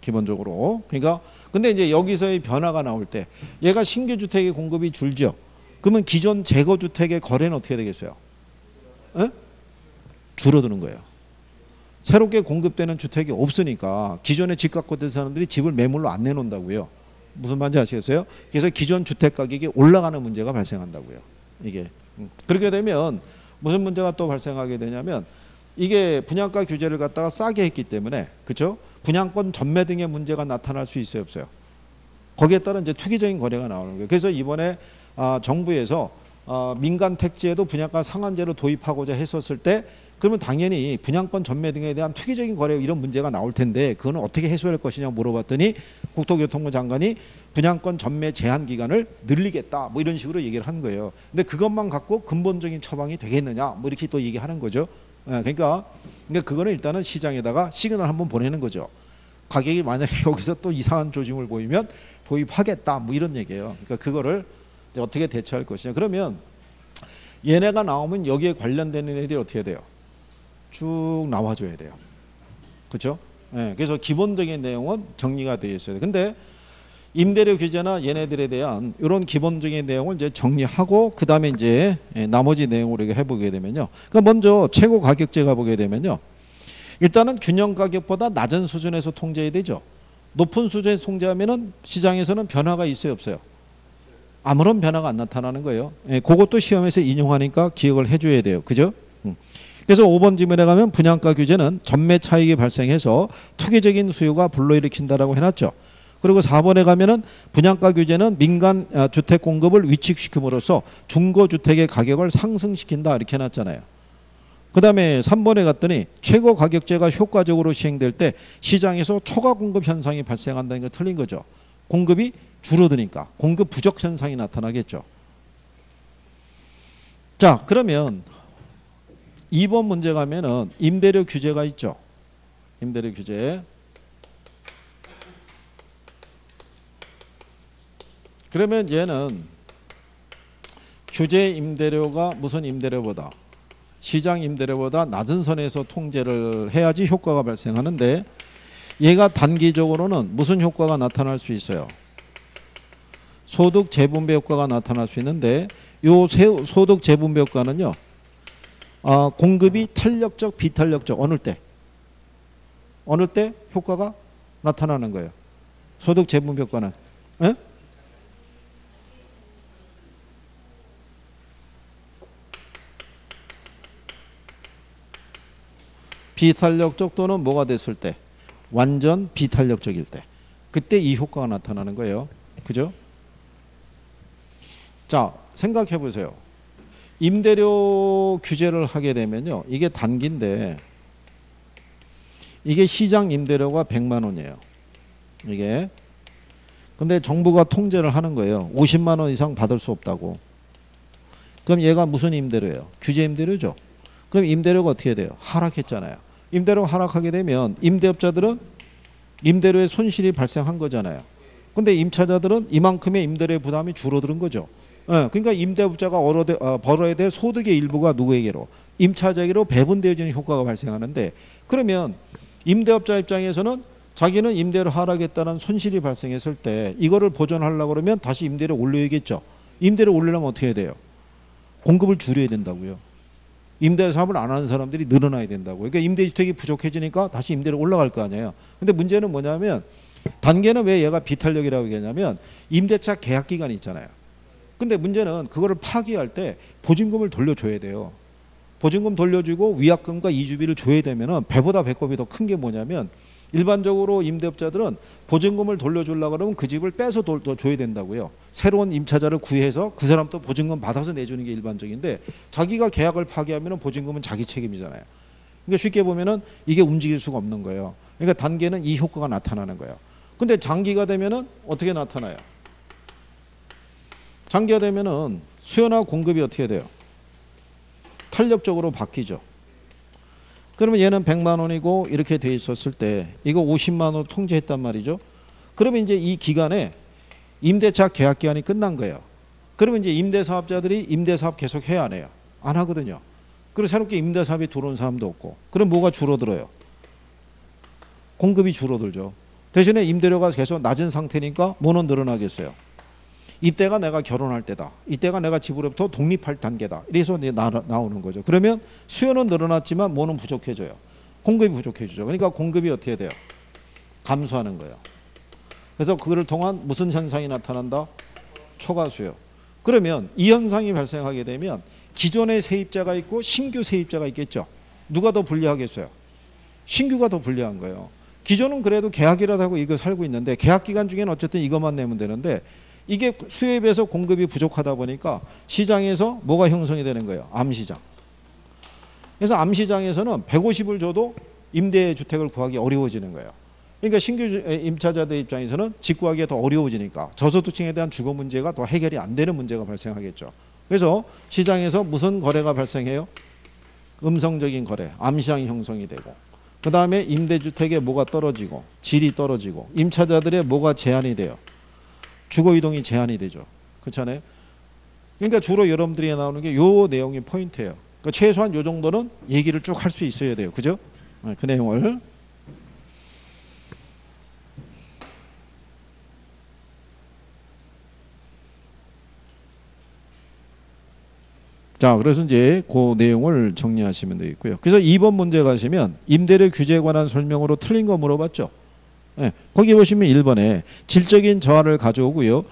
기본적으로. 그러니까 근데 이제 여기서의 변화가 나올 때 얘가 신규 주택의 공급이 줄죠. 그러면 기존 재거 주택의 거래는 어떻게 되겠어요? 에? 줄어드는 거예요. 새롭게 공급되는 주택이 없으니까 기존에 집 갖고 있던 사람들이 집을 매물로 안 내놓는다고요. 무슨 말인지 아시겠어요? 그래서 기존 주택 가격이 올라가는 문제가 발생한다고요. 이게 음. 그렇게 되면 무슨 문제가 또 발생하게 되냐면 이게 분양가 규제를 갖다가 싸게 했기 때문에 그렇죠? 분양권 전매 등의 문제가 나타날 수 있어요, 없어요? 거기에 따른 이제 투기적인 거래가 나오는 거예요. 그래서 이번에 아, 정부에서 아, 민간 택지에도 분양가 상한제를 도입하고자 했었을 때 그러면 당연히 분양권 전매 등에 대한 투기적인 거래 이런 문제가 나올 텐데 그거는 어떻게 해소할 것이냐 물어봤더니 국토교통부 장관이 분양권 전매 제한 기간을 늘리겠다 뭐 이런 식으로 얘기를 한 거예요. 근데 그것만 갖고 근본적인 처방이 되겠느냐 뭐 이렇게 또 얘기하는 거죠. 예, 그러니까 그러니까 그거는 일단은 시장에다가 시그널 한번 보내는 거죠. 가격이 만약에 여기서 또 이상한 조짐을 보이면 도입하겠다 뭐 이런 얘기예요. 그러니까 그거를 어떻게 대처할 것이냐. 그러면 얘네가 나오면 여기에 관련되는 애들이 어떻게 돼요? 쭉 나와줘야 돼요. 그렇죠? 네, 그래서 기본적인 내용은 정리가 되어 있어야 돼요. 근데 임대료 규제나 얘네들에 대한 이런 기본적인 내용을 이제 정리하고 그 다음에 이제 예, 나머지 내용으로 이렇게 해보게 되면요. 그러니까 먼저 최고 가격제가 보게 되면요. 일단은 균형 가격보다 낮은 수준에서 통제해야 되죠. 높은 수준에서 통제하면은 시장에서는 변화가 있어요, 없어요? 아무런 변화가 안 나타나는 거예요. 예, 그것도 시험에서 인용하니까 기억을 해줘야 돼요. 그죠? 음. 그래서 5번 질문에 가면 분양가 규제는 전매 차익이 발생해서 투기적인 수요가 불러일으킨다라고 해놨죠. 그리고 4번에 가면은 분양가 규제는 민간 아, 주택 공급을 위축시킴으로써 중고주택의 가격을 상승시킨다 이렇게 해놨잖아요. 그 다음에 3번에 갔더니 최고 가격제가 효과적으로 시행될 때 시장에서 초과 공급 현상이 발생한다는 게 틀린 거죠. 공급이 줄어드니까 공급 부족 현상이 나타나겠죠. 자 그러면 2번 문제 가면은 임대료 규제가 있죠. 임대료 규제. 그러면 얘는 규제 임대료가 무슨 임대료보다 시장 임대료보다 낮은 선에서 통제를 해야지 효과가 발생하는데 얘가 단기적으로는 무슨 효과가 나타날 수 있어요? 소득 재분배 효과가 나타날 수 있는데 요 소득 재분배 효과는요. 아, 공급이 탄력적 비탄력적 어느 때 어느 때 효과가 나타나는 거예요. 소득 재분배 효과는 에? 비탄력적 또는 뭐가 됐을 때 완전 비탄력적일 때 그때 이 효과가 나타나는 거예요. 그죠? 자, 생각해 보세요. 임대료 규제를 하게 되면요. 이게 단기인데 이게 시장 임대료가 100만 원이에요. 이게 근데 정부가 통제를 하는 거예요. 50만 원 이상 받을 수 없다고. 그럼 얘가 무슨 임대료예요? 규제 임대료죠. 그럼 임대료가 어떻게 돼요? 하락했잖아요. 임대료가 하락하게 되면 임대업자들은 임대료의 손실이 발생한 거잖아요. 근데 임차자들은 이만큼의 임대료의 부담이 줄어드는 거죠. 예, 그러니까 임대업자가 어, 벌어야 될 소득의 일부가 누구에게로 임차자에게로 배분되어지는 효과가 발생하는데 그러면 임대업자 입장에서는 자기는 임대를 하락했다는 손실이 발생했을 때 이거를 보전하려고 그러면 다시 임대를 올려야겠죠. 임대를 올리려면 어떻게 해야 돼요? 공급을 줄여야 된다고요. 임대 사업을 안 하는 사람들이 늘어나야 된다고. 그러니까 임대주택이 부족해지니까 다시 임대를 올라갈 거 아니에요. 근데 문제는 뭐냐면 단계는 왜 얘가 비탄력이라고 얘기하냐면 임대차 계약 기간이 있잖아요. 근데 문제는 그거를 파기할 때 보증금을 돌려줘야 돼요. 보증금 돌려주고 위약금과 이주비를 줘야 되면은 배보다 배꼽이 더 큰 게 뭐냐면 일반적으로 임대업자들은 보증금을 돌려주려고 그러면 그 집을 빼서 도, 줘야 된다고요. 새로운 임차자를 구해서 그 사람 또 보증금 받아서 내주는 게 일반적인데 자기가 계약을 파기하면 보증금은 자기 책임이잖아요. 그러니까 쉽게 보면은 이게 움직일 수가 없는 거예요. 그러니까 단계는 이 효과가 나타나는 거예요. 근데 장기가 되면은 어떻게 나타나요? 장기가 되면은 수요나 공급이 어떻게 돼요? 탄력적으로 바뀌죠. 그러면 얘는 100만 원이고 이렇게 돼 있었을 때 이거 50만 원 통제했단 말이죠. 그러면 이제 이 기간에 임대차 계약 기간이 끝난 거예요. 그러면 이제 임대사업자들이 임대사업 계속 해야 안 해요? 안 하거든요. 그리고 새롭게 임대사업이 들어온 사람도 없고 그럼 뭐가 줄어들어요? 공급이 줄어들죠. 대신에 임대료가 계속 낮은 상태니까 뭐는 늘어나겠어요? 이때가 내가 결혼할 때다. 이때가 내가 집으로부터 독립할 단계다. 이래서 나, 나오는 거죠. 그러면 수요는 늘어났지만 뭐는 부족해져요. 공급이 부족해지죠. 그러니까 공급이 어떻게 돼요? 감소하는 거예요. 그래서 그거를 통한 무슨 현상이 나타난다? 초과 수요. 그러면 이 현상이 발생하게 되면 기존의 세입자가 있고 신규 세입자가 있겠죠. 누가 더 불리하겠어요? 신규가 더 불리한 거예요. 기존은 그래도 계약이라도 하고 이거 살고 있는데 계약 기간 중에는 어쨌든 이것만 내면 되는데 이게 수요에 비해서 공급이 부족하다 보니까 시장에서 뭐가 형성이 되는 거예요? 암시장. 그래서 암시장에서는 150을 줘도 임대 주택을 구하기 어려워지는 거예요. 그러니까 신규 임차자들 입장에서는 집 구하기가 더 어려워지니까 저소득층에 대한 주거 문제가 더 해결이 안 되는 문제가 발생하겠죠. 그래서 시장에서 무슨 거래가 발생해요? 음성적인 거래, 암시장이 형성이 되고 그 다음에 임대주택의 뭐가 떨어지고 질이 떨어지고 임차자들의 뭐가 제한이 돼요. 주거 이동이 제한이 되죠. 그렇잖아요. 그러니까 주로 여러분들이 나오는 게 요 내용이 포인트예요. 그러니까 최소한 요 정도는 얘기를 쭉 할 수 있어야 돼요. 그죠? 네, 그 내용을 자, 그래서 이제 그 내용을 정리하시면 되겠고요. 그래서 2번 문제 가시면 임대료 규제에 관한 설명으로 틀린 거 물어봤죠. 예, 거기 보시면 1번에 질적인 저하를 가져오고요.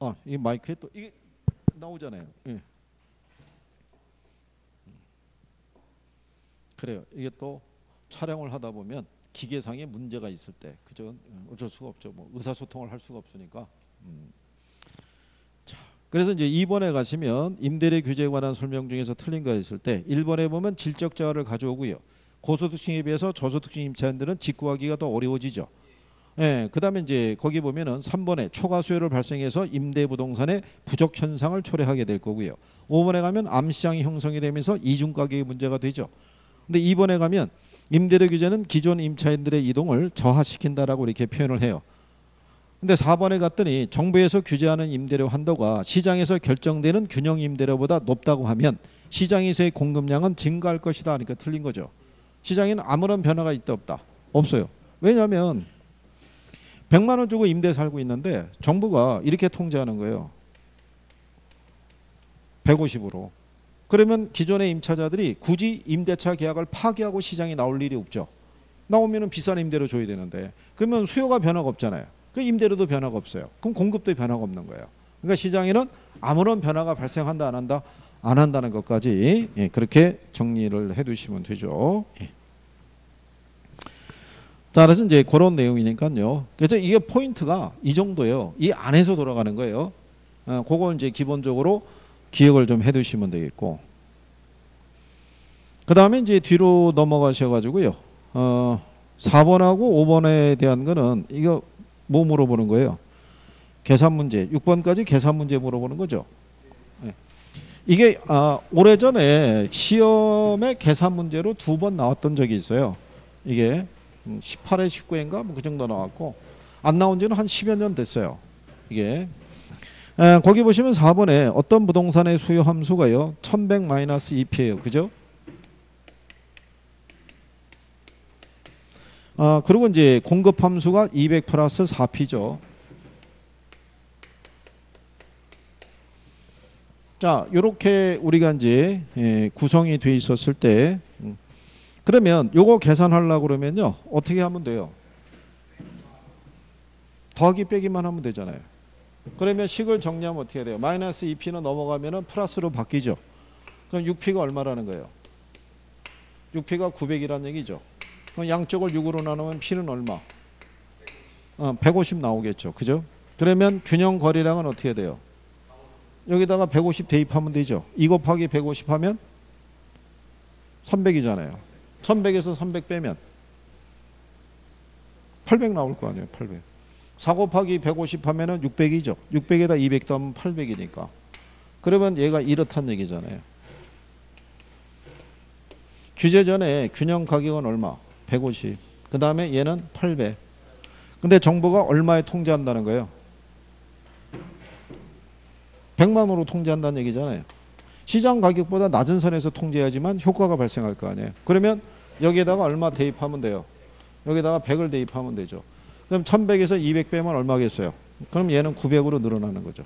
아, 이 마이크에 또 이게 나오잖아요. 예. 그래요. 이게 또 촬영을 하다 보면 기계상에 문제가 있을 때 그죠 어쩔 수가 없죠. 뭐 의사소통을 할 수가 없으니까. 음. 자, 그래서 이제 2번에 가시면 임대료 규제에 관한 설명 중에서 틀린 거 있을 때 1번에 보면 질적 자화를 가져오고요. 고소득층에 비해서 저소득층 임차인들은 직구하기가 더 어려워지죠. 예, 그다음에 이제 거기 보면은 3번에 초과 수요를 발생해서 임대 부동산의 부족 현상을 초래하게 될 거고요. 5번에 가면 암시장이 형성이 되면서 이중 가격이 문제가 되죠. 근데 2번에 가면 임대료 규제는 기존 임차인들의 이동을 저하시킨다라고 이렇게 표현을 해요. 근데 4번에 갔더니 정부에서 규제하는 임대료 한도가 시장에서 결정되는 균형 임대료보다 높다고 하면 시장에서의 공급량은 증가할 것이다 하니까 틀린 거죠. 시장에는 아무런 변화가 있다 없다 없어요. 왜냐하면 100만 원 주고 임대 살고 있는데 정부가 이렇게 통제하는 거예요. 150으로. 그러면 기존의 임차자들이 굳이 임대차 계약을 파기하고 시장에 나올 일이 없죠. 나오면은 비싼 임대료 줘야 되는데 그러면 수요가 변화가 없잖아요. 그 임대료도 변화가 없어요. 그럼 공급도 변화가 없는 거예요. 그러니까 시장에는 아무런 변화가 발생한다 안 한다 안 한다는 것까지 예, 그렇게 정리를 해두시면 되죠. 예. 자, 그래서 이제 그런 내용이니까요. 그래서 이게 포인트가 이 정도예요. 이 안에서 돌아가는 거예요. 어, 그걸 이제 기본적으로 기억을 좀 해두시면 되겠고. 그 다음에 이제 뒤로 넘어가셔가지고요. 어, 4번하고 5번에 대한 거는 이거 뭐 물어보는 거예요? 계산 문제. 6번까지 계산 문제 물어보는 거죠. 네. 이게 아, 오래전에 시험에 계산 문제로 두 번 나왔던 적이 있어요. 이게 18회 19회인가 뭐 그 정도 나왔고 안 나온 지는 한 10여 년 됐어요. 이게 에, 거기 보시면 4번에 어떤 부동산의 수요 함수가요. 1100 마이너스 2P예요. 그죠? 아, 그리고 이제 공급 함수가 200 플러스 4P죠. 자, 요렇게 우리가 이제 예, 구성이 돼 있었을 때 음, 그러면 요거 계산하려고 그러면요. 어떻게 하면 돼요? 더하기 빼기만 하면 되잖아요. 그러면 식을 정리하면 어떻게 돼요? 마이너스 2p는 넘어가면은 플러스로 바뀌죠. 그럼 6p가 얼마라는 거예요? 6p가 900이라는 얘기죠. 양쪽을 6으로 나누면 p는 얼마? 어, 150 나오겠죠. 그죠? 그러면 균형 거리량은 어떻게 돼요? 여기다가 150 대입하면 되죠. 2 곱하기 150 하면 300이잖아요. 1100에서 300 빼면 800 나올 거 아니에요. 800. 4 곱하기 150 하면은 600이죠. 600에다 200 더하면 800이니까. 그러면 얘가 이렇단 얘기잖아요. 규제 전에 균형 가격은 얼마? 150. 그 다음에 얘는 800. 근데 정부가 얼마에 통제한다는 거예요? 100만으로 통제한다는 얘기잖아요. 시장 가격보다 낮은 선에서 통제하지만 효과가 발생할 거 아니에요. 그러면 여기에다가 얼마 대입하면 돼요. 여기다가 100을 대입하면 되죠. 그럼 1100에서 200 빼면 얼마겠어요? 그럼 얘는 900으로 늘어나는 거죠.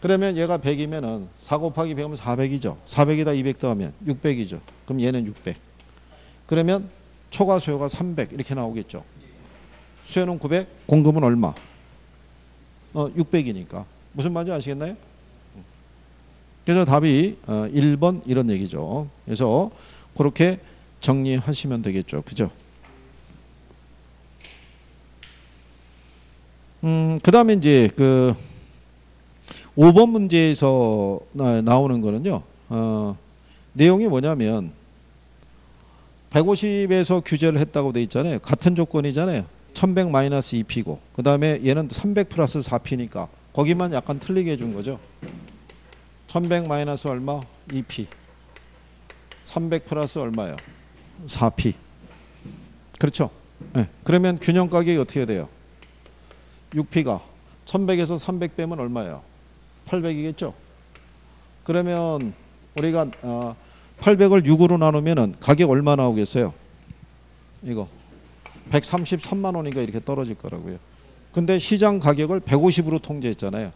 그러면 얘가 100이면은 4 곱하기 100이면 400이죠. 400에다 200 더하면 600이죠. 그럼 얘는 600. 그러면 초과 수요가 300 이렇게 나오겠죠. 수요는 900, 공급은 얼마? 어, 600이니까. 무슨 말인지 아시겠나요? 그래서 답이 어, 1번 이런 얘기죠. 그래서 그렇게 정리하시면 되겠죠. 그죠? 음, 그 다음에 이제 그 5번 문제에서 나, 오는 거는요. 어, 내용이 뭐냐면 150에서 규제를 했다고 돼 있잖아요. 같은 조건이잖아요. 1100 마이너스 2P고 그 다음에 얘는 300 플러스 4P니까 거기만 약간 틀리게 해준 거죠. 1100 마이너스 얼마? 2P 300 플러스 얼마요? 4P 그렇죠? 네. 그러면 균형 가격이 어떻게 돼요? 6P가 1100에서 300 빼면 얼마예요? 800이겠죠? 그러면 우리가 어, 800을 6으로 나누면 가격 얼마 나오겠어요? 이거 133만 원인가 이렇게 떨어질 거라고요. 근데 시장 가격을 150으로 통제했잖아요.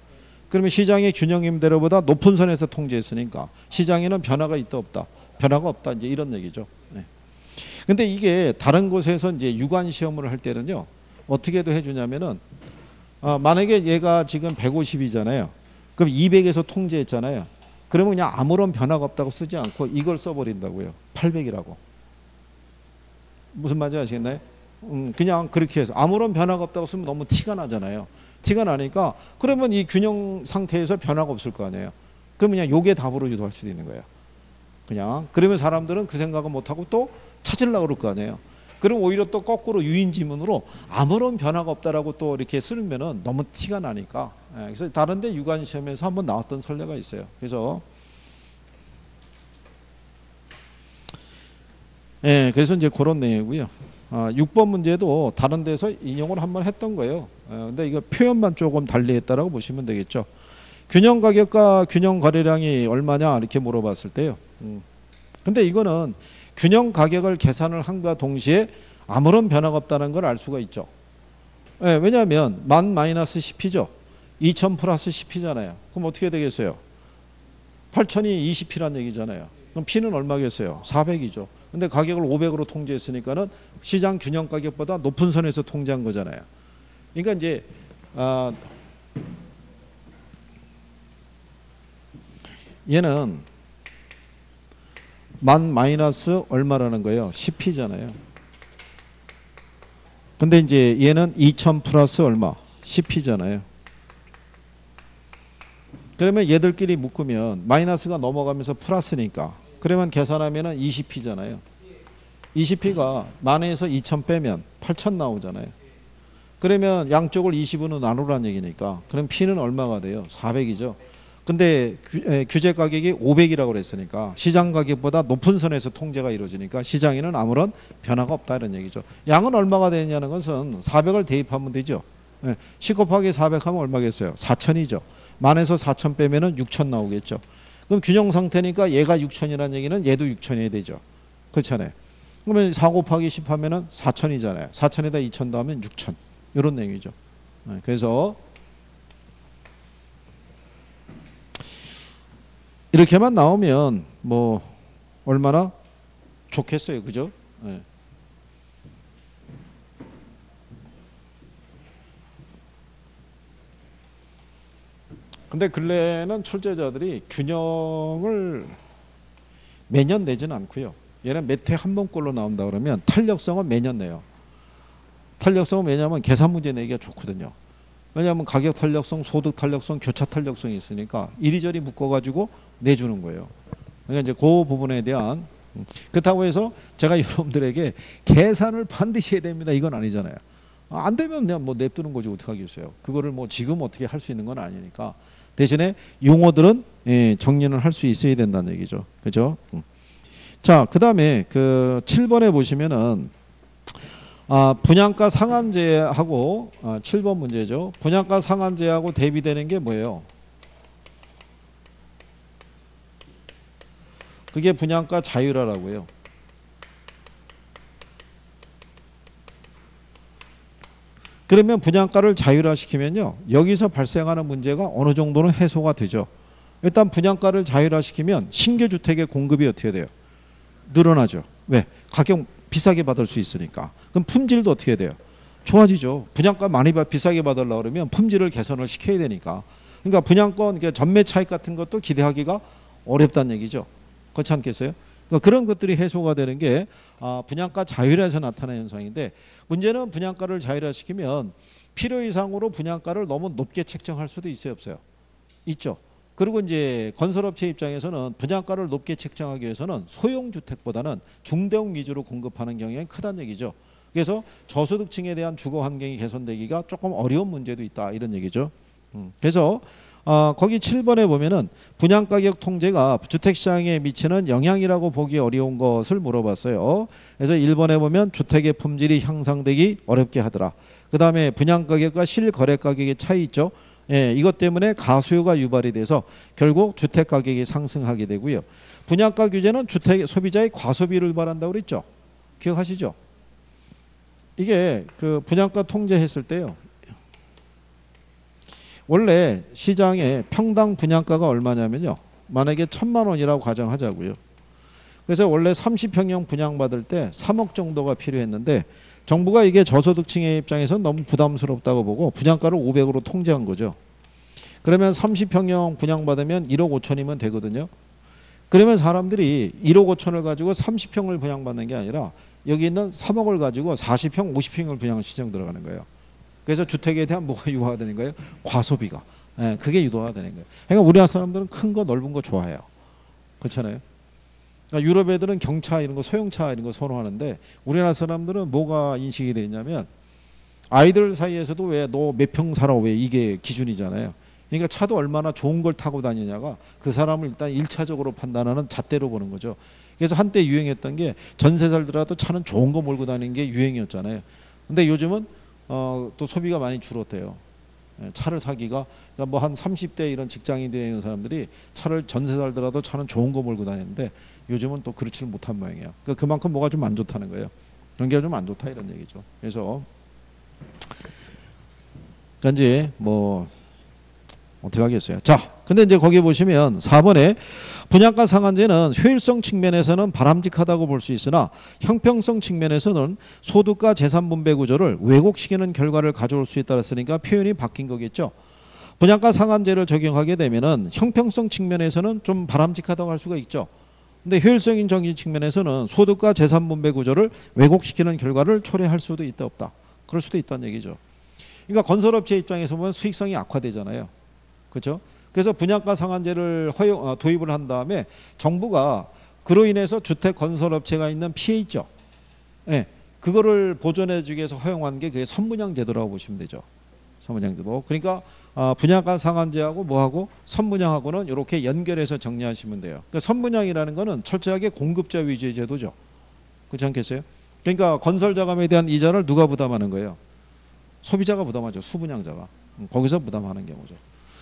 그러면 시장의 균형 임대료보다 높은 선에서 통제했으니까 시장에는 변화가 있다 없다. 변화가 없다 이제 이런 얘기죠. 네. 근데 이게 다른 곳에서 이제 유관 시험을 할 때는요. 어떻게도 해 주냐면은 아, 만약에 얘가 지금 150이잖아요. 그럼 200에서 통제했잖아요. 그러면 그냥 아무런 변화가 없다고 쓰지 않고 이걸 써버린다고요. 800이라고. 무슨 말인지 아시겠나요? 음, 그냥 그렇게 해서 아무런 변화가 없다고 쓰면 너무 티가 나잖아요. 티가 나니까 그러면 이 균형 상태에서 변화가 없을 거 아니에요. 그럼 그냥 요게 답으로 유도할 수도 있는 거예요. 그냥 그러면 사람들은 그 생각을 못 하고 또 찾으려고 그럴 거 아니에요. 그럼 오히려 또 거꾸로 유인 지문으로 아무런 변화가 없다라고 또 이렇게 쓰면은 너무 티가 나니까. 예, 그래서 다른데 유관 시험에서 한번 나왔던 선례가 있어요. 그래서 예, 그래서 이제 그런 내용이고요. 아, 6번 문제도 다른 데서 인용을 한번 했던 거예요. 어, 근데 이거 표현만 조금 달리했다라고 보시면 되겠죠. 균형 가격과 균형 거래량이 얼마냐 이렇게 물어봤을 때요. 음. 근데 이거는 균형 가격을 계산을 한과 동시에 아무런 변화가 없다는 걸 알 수가 있죠. 예, 왜냐하면 만 마이너스 10P죠. 2000 플러스 10P잖아요. 그럼 어떻게 되겠어요? 8000이 20P란 얘기잖아요. 그럼 P는 얼마겠어요? 400이죠. 근데 가격을 500으로 통제했으니까는 시장 균형 가격보다 높은 선에서 통제한 거잖아요. 그러니까 이제 아, 얘는 만 마이너스 얼마라는 거예요? 10P잖아요. 근데 이제 얘는 2000 플러스 얼마? 10P잖아요. 그러면 얘들끼리 묶으면 마이너스가 넘어가면서 플러스니까 그러면 계산하면 은 20P잖아요. 20P가 만에서 2000 빼면 8000 나오잖아요. 그러면 양쪽을 20으로 나누라는 얘기니까 그럼 P는 얼마가 돼요? 400이죠. 근데 규, 제 가격이 500이라고 그랬으니까 시장 가격보다 높은 선에서 통제가 이루어지니까 시장에는 아무런 변화가 없다 이런 얘기죠. 양은 얼마가 되냐는 것은 400을 대입하면 되죠. 10 곱하기 400 하면 얼마겠어요? 4천이죠. 만에서 4천 빼면은 6천 나오겠죠. 그럼 균형 상태니까 얘가 6천이라는 얘기는 얘도 6천이 되죠. 그렇잖아요. 그러면 4 곱하기 10 하면은 4천이잖아요. 4천에다 2천 더하면 6천. 이런 내용이죠. 네, 그래서 이렇게만 나오면 뭐 얼마나 좋겠어요. 그죠? 네. 근데 근래는 출제자들이 균형을 매년 내지는 않고요. 얘는 몇 회 한 번꼴로 나온다 그러면 탄력성은 매년 내요. 탄력성은 왜냐하면 계산 문제 내기가 좋거든요. 왜냐하면 가격 탄력성, 소득 탄력성, 교차 탄력성이 있으니까 이리저리 묶어가지고 내주는 거예요. 그러니까 이제 그 부분에 대한 음, 그렇다고 해서 제가 여러분들에게 계산을 반드시 해야 됩니다. 이건 아니잖아요. 아, 안 되면 그냥 뭐 냅두는 거지 어떻게 하겠어요. 그거를 뭐 지금 어떻게 할 수 있는 건 아니니까 대신에 용어들은 예, 정리는 할 수 있어야 된다는 얘기죠. 그죠? 음. 자, 그 다음에 그 7번에 보시면은 아, 분양가 상한제하고 아, 7번 문제죠. 분양가 상한제하고 대비되는 게 뭐예요? 그게 분양가 자율화라고요. 그러면 분양가를 자율화시키면요. 여기서 발생하는 문제가 어느 정도는 해소가 되죠. 일단 분양가를 자율화시키면 신규 주택의 공급이 어떻게 돼요? 늘어나죠. 왜? 가격 비싸게 받을 수 있으니까. 그럼 품질도 어떻게 돼요? 좋아지죠. 분양가 많이 비싸게 받으려고 그러면 품질을 개선을 시켜야 되니까. 그러니까 분양권 그러니까 전매 차익 같은 것도 기대하기가 어렵다는 얘기죠. 그렇지 않겠어요? 그러니까 그런 것들이 해소가 되는 게 아, 분양가 자율화에서 나타나는 현상인데 문제는 분양가를 자율화시키면 필요 이상으로 분양가를 너무 높게 책정할 수도 있어요, 없어요? 있죠. 그리고 이제 건설업체 입장에서는 분양가를 높게 책정하기 위해서는 소형 주택보다는 중대형 위주로 공급하는 경향이 크다는 얘기죠. 그래서 저소득층에 대한 주거 환경이 개선되기가 조금 어려운 문제도 있다 이런 얘기죠. 음. 그래서 어, 거기 7번에 보면은 분양가격 통제가 주택시장에 미치는 영향이라고 보기 어려운 것을 물어봤어요. 그래서 1번에 보면 주택의 품질이 향상되기 어렵게 하더라. 그 다음에 분양가격과 실거래가격의 차이 있죠. 예, 이것 때문에 가수요가 유발이 돼서 결국 주택 가격이 상승하게 되고요. 분양가 규제는 주택 소비자의 과소비를 유발한다고 그랬죠. 기억하시죠? 이게 그 분양가 통제했을 때요. 원래 시장에 평당 분양가가 얼마냐면요. 만약에 천만 원이라고 가정하자고요. 그래서 원래 30평형 분양받을 때 3억 정도가 필요했는데 정부가 이게 저소득층의 입장에서 너무 부담스럽다고 보고 분양가를 500으로 통제한 거죠. 그러면 30평형 분양받으면 1억 5천이면 되거든요. 그러면 사람들이 1억 5천을 가지고 30평을 분양받는 게 아니라 여기 있는 3억을 가지고 40평, 50평을 분양 시장 들어가는 거예요. 그래서 주택에 대한 뭐가 유화가 되는 거예요? 과소비가. 예, 그게 유도가 되는 거예요. 그러니까 우리나라 사람들은 큰 거 넓은 거 좋아해요. 그렇잖아요. 그러니까 유럽 애들은 경차 이런 거 소형차 이런 거 선호하는데 우리나라 사람들은 뭐가 인식이 돼 있냐면 아이들 사이에서도 왜 너 몇 평 살아 왜 이게 기준이잖아요. 그러니까 차도 얼마나 좋은 걸 타고 다니냐가 그 사람을 일단 일차적으로 판단하는 잣대로 보는 거죠. 그래서 한때 유행했던 게 전세 살더라도 차는 좋은 거 몰고 다니는 게 유행이었잖아요. 근데 요즘은 어, 또 소비가 많이 줄었대요. 예, 차를 사기가 그러니까 뭐 한 30대 이런 직장인들이 있는 사람들이 차를 전세 살더라도 차는 좋은 거 몰고 다니는데 요즘은 또 그렇지를 못한 모양이에요. 그러니까 그만큼 뭐가 좀 안 좋다는 거예요. 경기가 좀안 좋다 이런 얘기죠. 그래서 그러니까 이제 뭐 어떻게 하겠어요. 자, 근데 이제 거기 보시면 4번에 분양가 상한제는 효율성 측면에서는 바람직하다고 볼 수 있으나 형평성 측면에서는 소득과 재산 분배 구조를 왜곡시키는 결과를 가져올 수 있다 했으니까 표현이 바뀐 거겠죠. 분양가 상한제를 적용하게 되면은 형평성 측면에서는 좀 바람직하다고 할 수가 있죠. 근데 효율성인 정의 측면에서는 소득과 재산 분배 구조를 왜곡시키는 결과를 초래할 수도 있다 없다. 그럴 수도 있다는 얘기죠. 그러니까 건설업체 입장에서 보면 수익성이 악화되잖아요. 그렇죠? 그래서 분양가 상한제를 허용 어, 도입을 한 다음에 정부가 그로 인해서 주택 건설업체가 있는 피해 있죠. 예. 그거를 보존해 주기 위해서 허용한 게 그게 선분양 제도라고 보시면 되죠. 선분양 제도. 그러니까 아, 분양가 상한제하고 뭐하고 선분양하고는 이렇게 연결해서 정리하시면 돼요. 그러니까 선분양이라는 거는 철저하게 공급자 위주의 제도죠. 그렇지 않겠어요? 그러니까 건설 자금에 대한 이자를 누가 부담하는 거예요? 소비자가 부담하죠. 수분양자가. 음, 거기서 부담하는 경우죠.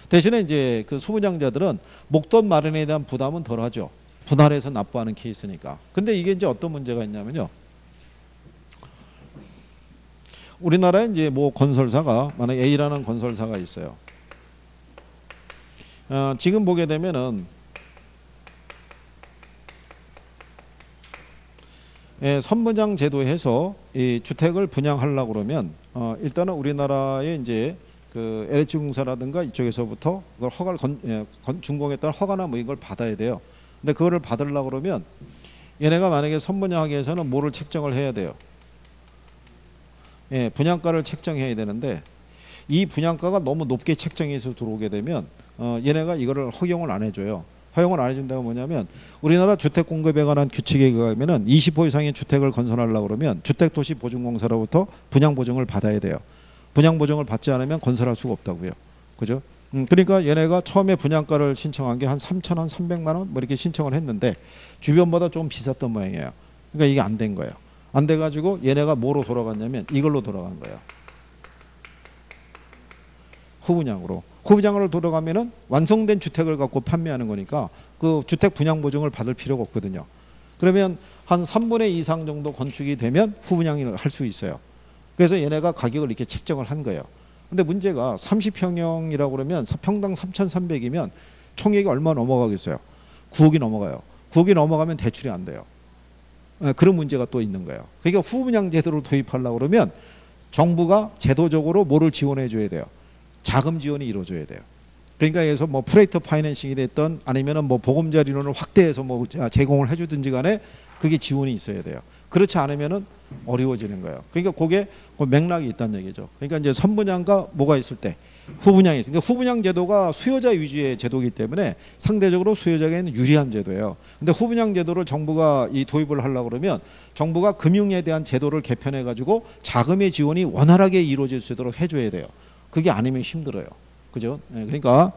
대신에 이제 그 수분양자들은 목돈 마련에 대한 부담은 덜하죠. 분할해서 납부하는 케이스니까. 근데 이게 이제 어떤 문제가 있냐면요. 우리나라에 이제 뭐 건설사가 만약 A라는 건설사가 있어요. 어, 지금 보게 되면은 예, 선분양 제도에서 이 주택을 분양하려고 그러면 어, 일단은 우리나라에 이제 그 LH 공사라든가 이쪽에서부터 그걸 허가를 건, 예, 건 준공에 따라 허가나 뭐 이걸 받아야 돼요. 근데 그거를 받으려고 그러면 얘네가 만약에 선분양하기 위해서는 뭐를 책정을 해야 돼요. 예, 분양가를 책정해야 되는데 이 분양가가 너무 높게 책정해서 들어오게 되면 어, 얘네가 이거를 허용을 안 해줘요. 허용을 안 해준다고 뭐냐면 우리나라 주택 공급에 관한 규칙에 의하면은 20호 이상의 주택을 건설하려고 그러면 주택도시보증공사로부터 분양 보증을 받아야 돼요. 분양 보증을 받지 않으면 건설할 수가 없다고요. 그죠? 음, 그러니까 얘네가 처음에 분양가를 신청한 게 한 3천 원, 300만 원 뭐 이렇게 신청을 했는데 주변보다 좀 비쌌던 모양이에요. 그러니까 이게 안 된 거예요. 안 돼 가지고 얘네가 뭐로 돌아갔냐면 이걸로 돌아간 거예요. 후분양으로. 후분양으로 돌아가면은 완성된 주택을 갖고 판매하는 거니까 그 주택 분양 보증을 받을 필요가 없거든요. 그러면 한 3분의 2 이상 정도 건축이 되면 후분양을 할 수 있어요. 그래서 얘네가 가격을 이렇게 책정을 한 거예요. 근데 문제가 30평형이라고 그러면 평당 3,300이면 총액이 얼마 넘어가겠어요? 9억이 넘어가요. 9억이 넘어가면 대출이 안 돼요. 예, 그런 문제가 또 있는 거예요. 그러니까 후분양 제도를 도입하려고 그러면 정부가 제도적으로 뭐를 지원해 줘야 돼요. 자금 지원이 이루어져야 돼요. 그러니까 그래서 뭐 프레이터 파이낸싱이 됐던 아니면은 뭐 보금자리론을 확대해서 뭐 제공을 해주든지 간에 그게 지원이 있어야 돼요. 그렇지 않으면은 어려워지는 거예요. 그러니까 그게 그 맥락이 있다는 얘기죠. 그러니까 이제 선분양과 뭐가 있을 때 후분양이 있으니까 그러니까 후분양 제도가 수요자 위주의 제도이기 때문에 상대적으로 수요자에게는 유리한 제도예요. 근데 후분양 제도를 정부가 이 도입을 하려고 그러면 정부가 금융에 대한 제도를 개편해 가지고 자금의 지원이 원활하게 이루어질 수 있도록 해 줘야 돼요. 그게 아니면 힘들어요. 그죠? 네, 그러니까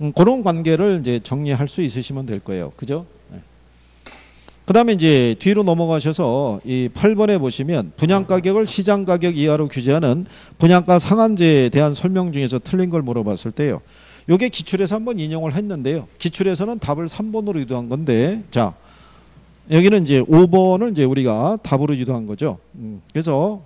음, 그런 관계를 이제 정리할 수 있으시면 될 거예요. 그죠? 그 다음에 이제 뒤로 넘어가셔서 이 8번에 보시면 분양 가격을 시장 가격 이하로 규제하는 분양가 상한제에 대한 설명 중에서 틀린 걸 물어봤을 때요. 요게 기출에서 한번 인용을 했는데요. 기출에서는 답을 3번으로 유도한 건데 자 여기는 이제 5번을 이제 우리가 답으로 유도한 거죠. 음, 그래서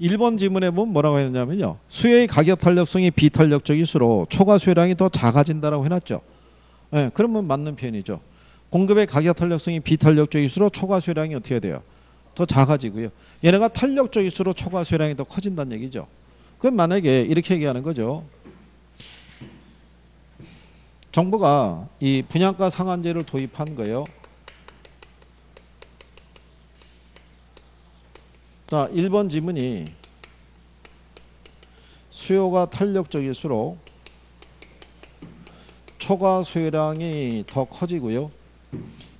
1번 지문에 보면 뭐라고 했냐면요. 수요의 가격 탄력성이 비탄력적일수록 초과 수요량이 더 작아진다라고 해놨죠. 예, 그러면 맞는 표현이죠. 공급의 가격 탄력성이 비탄력적일수록 초과 수요량이 어떻게 돼요? 더 작아지고요. 얘네가 탄력적일수록 초과 수요량이 더 커진다는 얘기죠. 그럼 만약에 이렇게 얘기하는 거죠. 정부가 이 분양가 상한제를 도입한 거예요. 자, 1번 지문이 수요가 탄력적일수록 초과 수요량이 더 커지고요.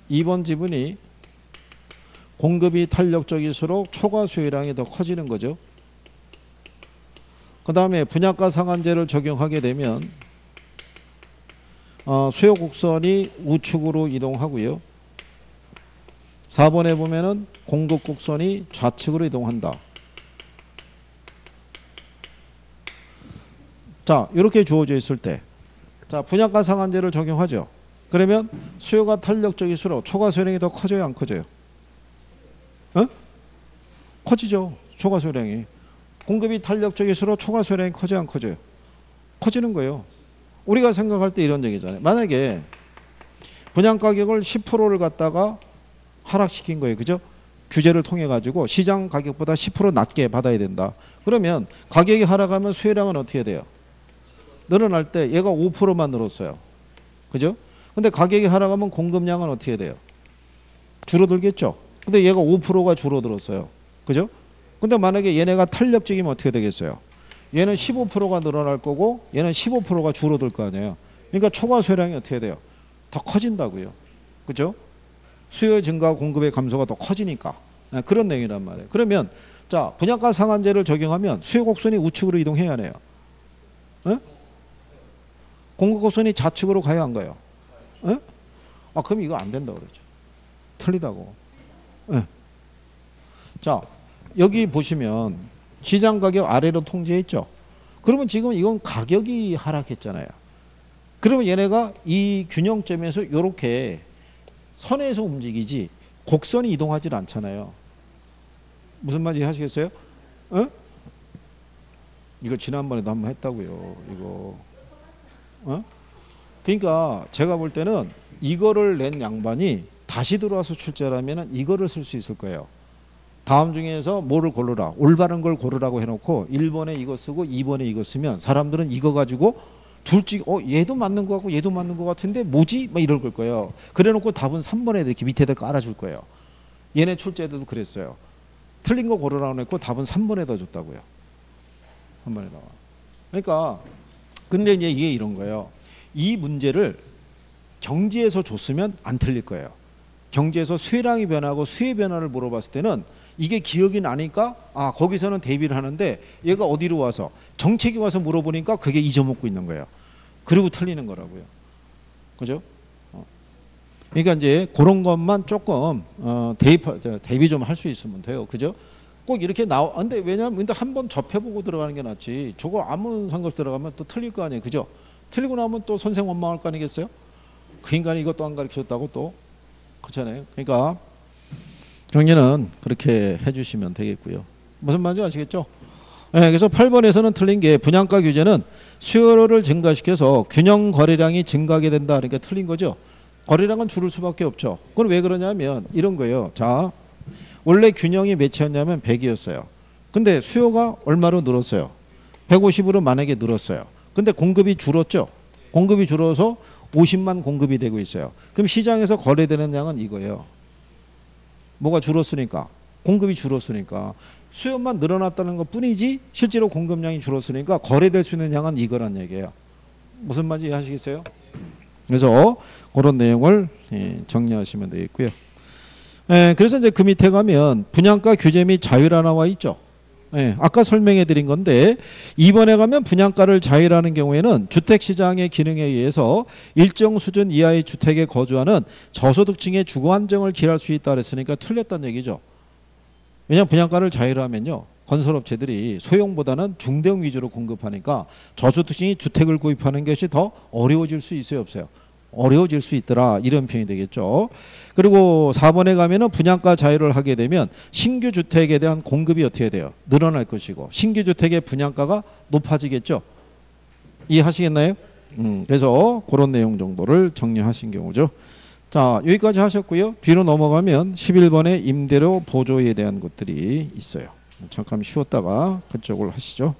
2번 지문이 공급이 탄력적일수록 초과 수요량이 더 커지는 거죠. 그 다음에 분양가 상한제를 적용하게 되면 어, 수요 곡선이 우측으로 이동하고요. 4번에 보면은 공급 곡선이 좌측으로 이동한다. 자, 이렇게 주어져 있을 때, 자 분양가 상한제를 적용하죠. 그러면 수요가 탄력적일수록 초과 수요량이 더 커져요, 안 커져요? 어? 커지죠. 초과 수요량이. 공급이 탄력적일수록 초과 수요량이 커져요, 안 커져요? 커지는 거예요. 우리가 생각할 때 이런 얘기잖아요. 만약에 분양 가격을 10%를 갖다가 하락시킨 거예요. 그죠? 규제를 통해 가지고 시장 가격보다 10% 낮게 받아야 된다. 그러면 가격이 하락하면 수요량은 어떻게 돼요? 늘어날 때 얘가 5%만 늘었어요. 그죠? 근데 가격이 하락하면 공급량은 어떻게 돼요? 줄어들겠죠. 근데 얘가 5%가 줄어들었어요. 그죠? 근데 만약에 얘네가 탄력적이면 어떻게 되겠어요? 얘는 15%가 늘어날 거고 얘는 15%가 줄어들 거 아니에요. 그러니까 초과 수요량이 어떻게 돼요? 더 커진다고요. 그죠? 수요 증가 공급의 감소가 더 커지니까 네, 그런 내용이란 말이에요. 그러면 자 분양가 상한제를 적용하면 수요 곡선이 우측으로 이동해야 해요. 네? 공급 곡선이 좌측으로 가야 안 가요. 네? 아 그럼 이거 안 된다 그러죠. 틀리다고. 네. 자 여기 보시면 시장 가격 아래로 통제했죠. 그러면 지금 이건 가격이 하락했잖아요. 그러면 얘네가 이 균형점에서 이렇게 선에서 움직이지 곡선이 이동하지 않잖아요. 무슨 말인지 하시겠어요? 어? 이거 지난번에도 한번 했다고요. 이거. 어? 그러니까 제가 볼 때는 이거를 낸 양반이 다시 들어와서 출제하면 이거를 쓸 수 있을 거예요. 다음 중에서 뭐를 고르라. 올바른 걸 고르라고 해놓고 1번에 이거 쓰고 2번에 이거 쓰면 사람들은 이거 가지고 둘째 어 얘도 맞는 거 같고 얘도 맞는 거 같은데 뭐지? 막 이럴 걸 거예요. 그래놓고 답은 3번에 이렇게 밑에다 깔아줄 거예요. 얘네 출제에도 그랬어요. 틀린 거 고르라고 했고 답은 3번에다 줬다고요. 3번에다가. 그러니까 근데 이제 이게 이런 거예요. 이 문제를 경제에서 줬으면 안 틀릴 거예요. 경제에서 수혜량이 변하고 수혜 변화를 물어봤을 때는 이게 기억이 나니까 아 거기서는 대비를 하는데 얘가 어디로 와서 정책이 와서 물어보니까 그게 잊어먹고 있는 거예요. 그리고 틀리는 거라고요. 그죠? 어. 그러니까 이제 그런 것만 조금 어, 대입 대비 좀 할 수 있으면 돼요. 그죠? 꼭 이렇게 나와. 근데 왜냐하면 근데 한 번 접해보고 들어가는 게 낫지. 저거 아무 상관없이 들어가면 또 틀릴 거 아니에요. 그죠? 틀리고 나면 또 선생 원망할 거 아니겠어요? 그 인간이 이것도 안 가르쳐줬다고 또 그렇잖아요. 그러니까 정리는 그렇게 해주시면 되겠고요. 무슨 말인지 아시겠죠? 네, 그래서 8번에서는 틀린 게 분양가 규제는 수요를 증가시켜서 균형 거래량이 증가하게 된다. 그러니까 틀린 거죠. 거래량은 줄을 수밖에 없죠. 그건 왜 그러냐면 이런 거예요. 자, 원래 균형이 몇이었냐면 100이었어요. 근데 수요가 얼마로 늘었어요? 150으로 만약에 늘었어요. 근데 공급이 줄었죠. 공급이 줄어서 50만 공급이 되고 있어요. 그럼 시장에서 거래되는 양은 이거예요. 뭐가 줄었으니까 공급이 줄었으니까 수요만 늘어났다는 것 뿐이지 실제로 공급량이 줄었으니까 거래될 수 있는 양은 이거란 얘기예요. 무슨 말인지 이해하시겠어요? 그래서 그런 내용을 예, 정리하시면 되겠고요. 예, 그래서 이제 그 밑에 가면 분양가 규제 및 자율화 나와 있죠. 예, 아까 설명해 드린 건데 이번에 가면 분양가를 자율하는 경우에는 주택시장의 기능에 의해서 일정 수준 이하의 주택에 거주하는 저소득층의 주거 안정을 기할 수 있다 그랬으니까 틀렸다는 얘기죠. 왜냐하면 분양가를 자율하면요. 건설업체들이 소형보다는 중대형 위주로 공급하니까 저소득층이 주택을 구입하는 것이 더 어려워질 수 있어요 없어요? 어려워질 수 있더라 이런 표현이 되겠죠. 그리고 4번에 가면은 분양가 자유를 하게 되면 신규 주택에 대한 공급이 어떻게 돼요? 늘어날 것이고 신규 주택의 분양가가 높아지겠죠. 이해하시겠나요? 음, 그래서 그런 내용 정도를 정리하신 경우죠. 자, 여기까지 하셨고요. 뒤로 넘어가면 11번의 임대료 보조에 대한 것들이 있어요. 잠깐 쉬었다가 그쪽을 하시죠.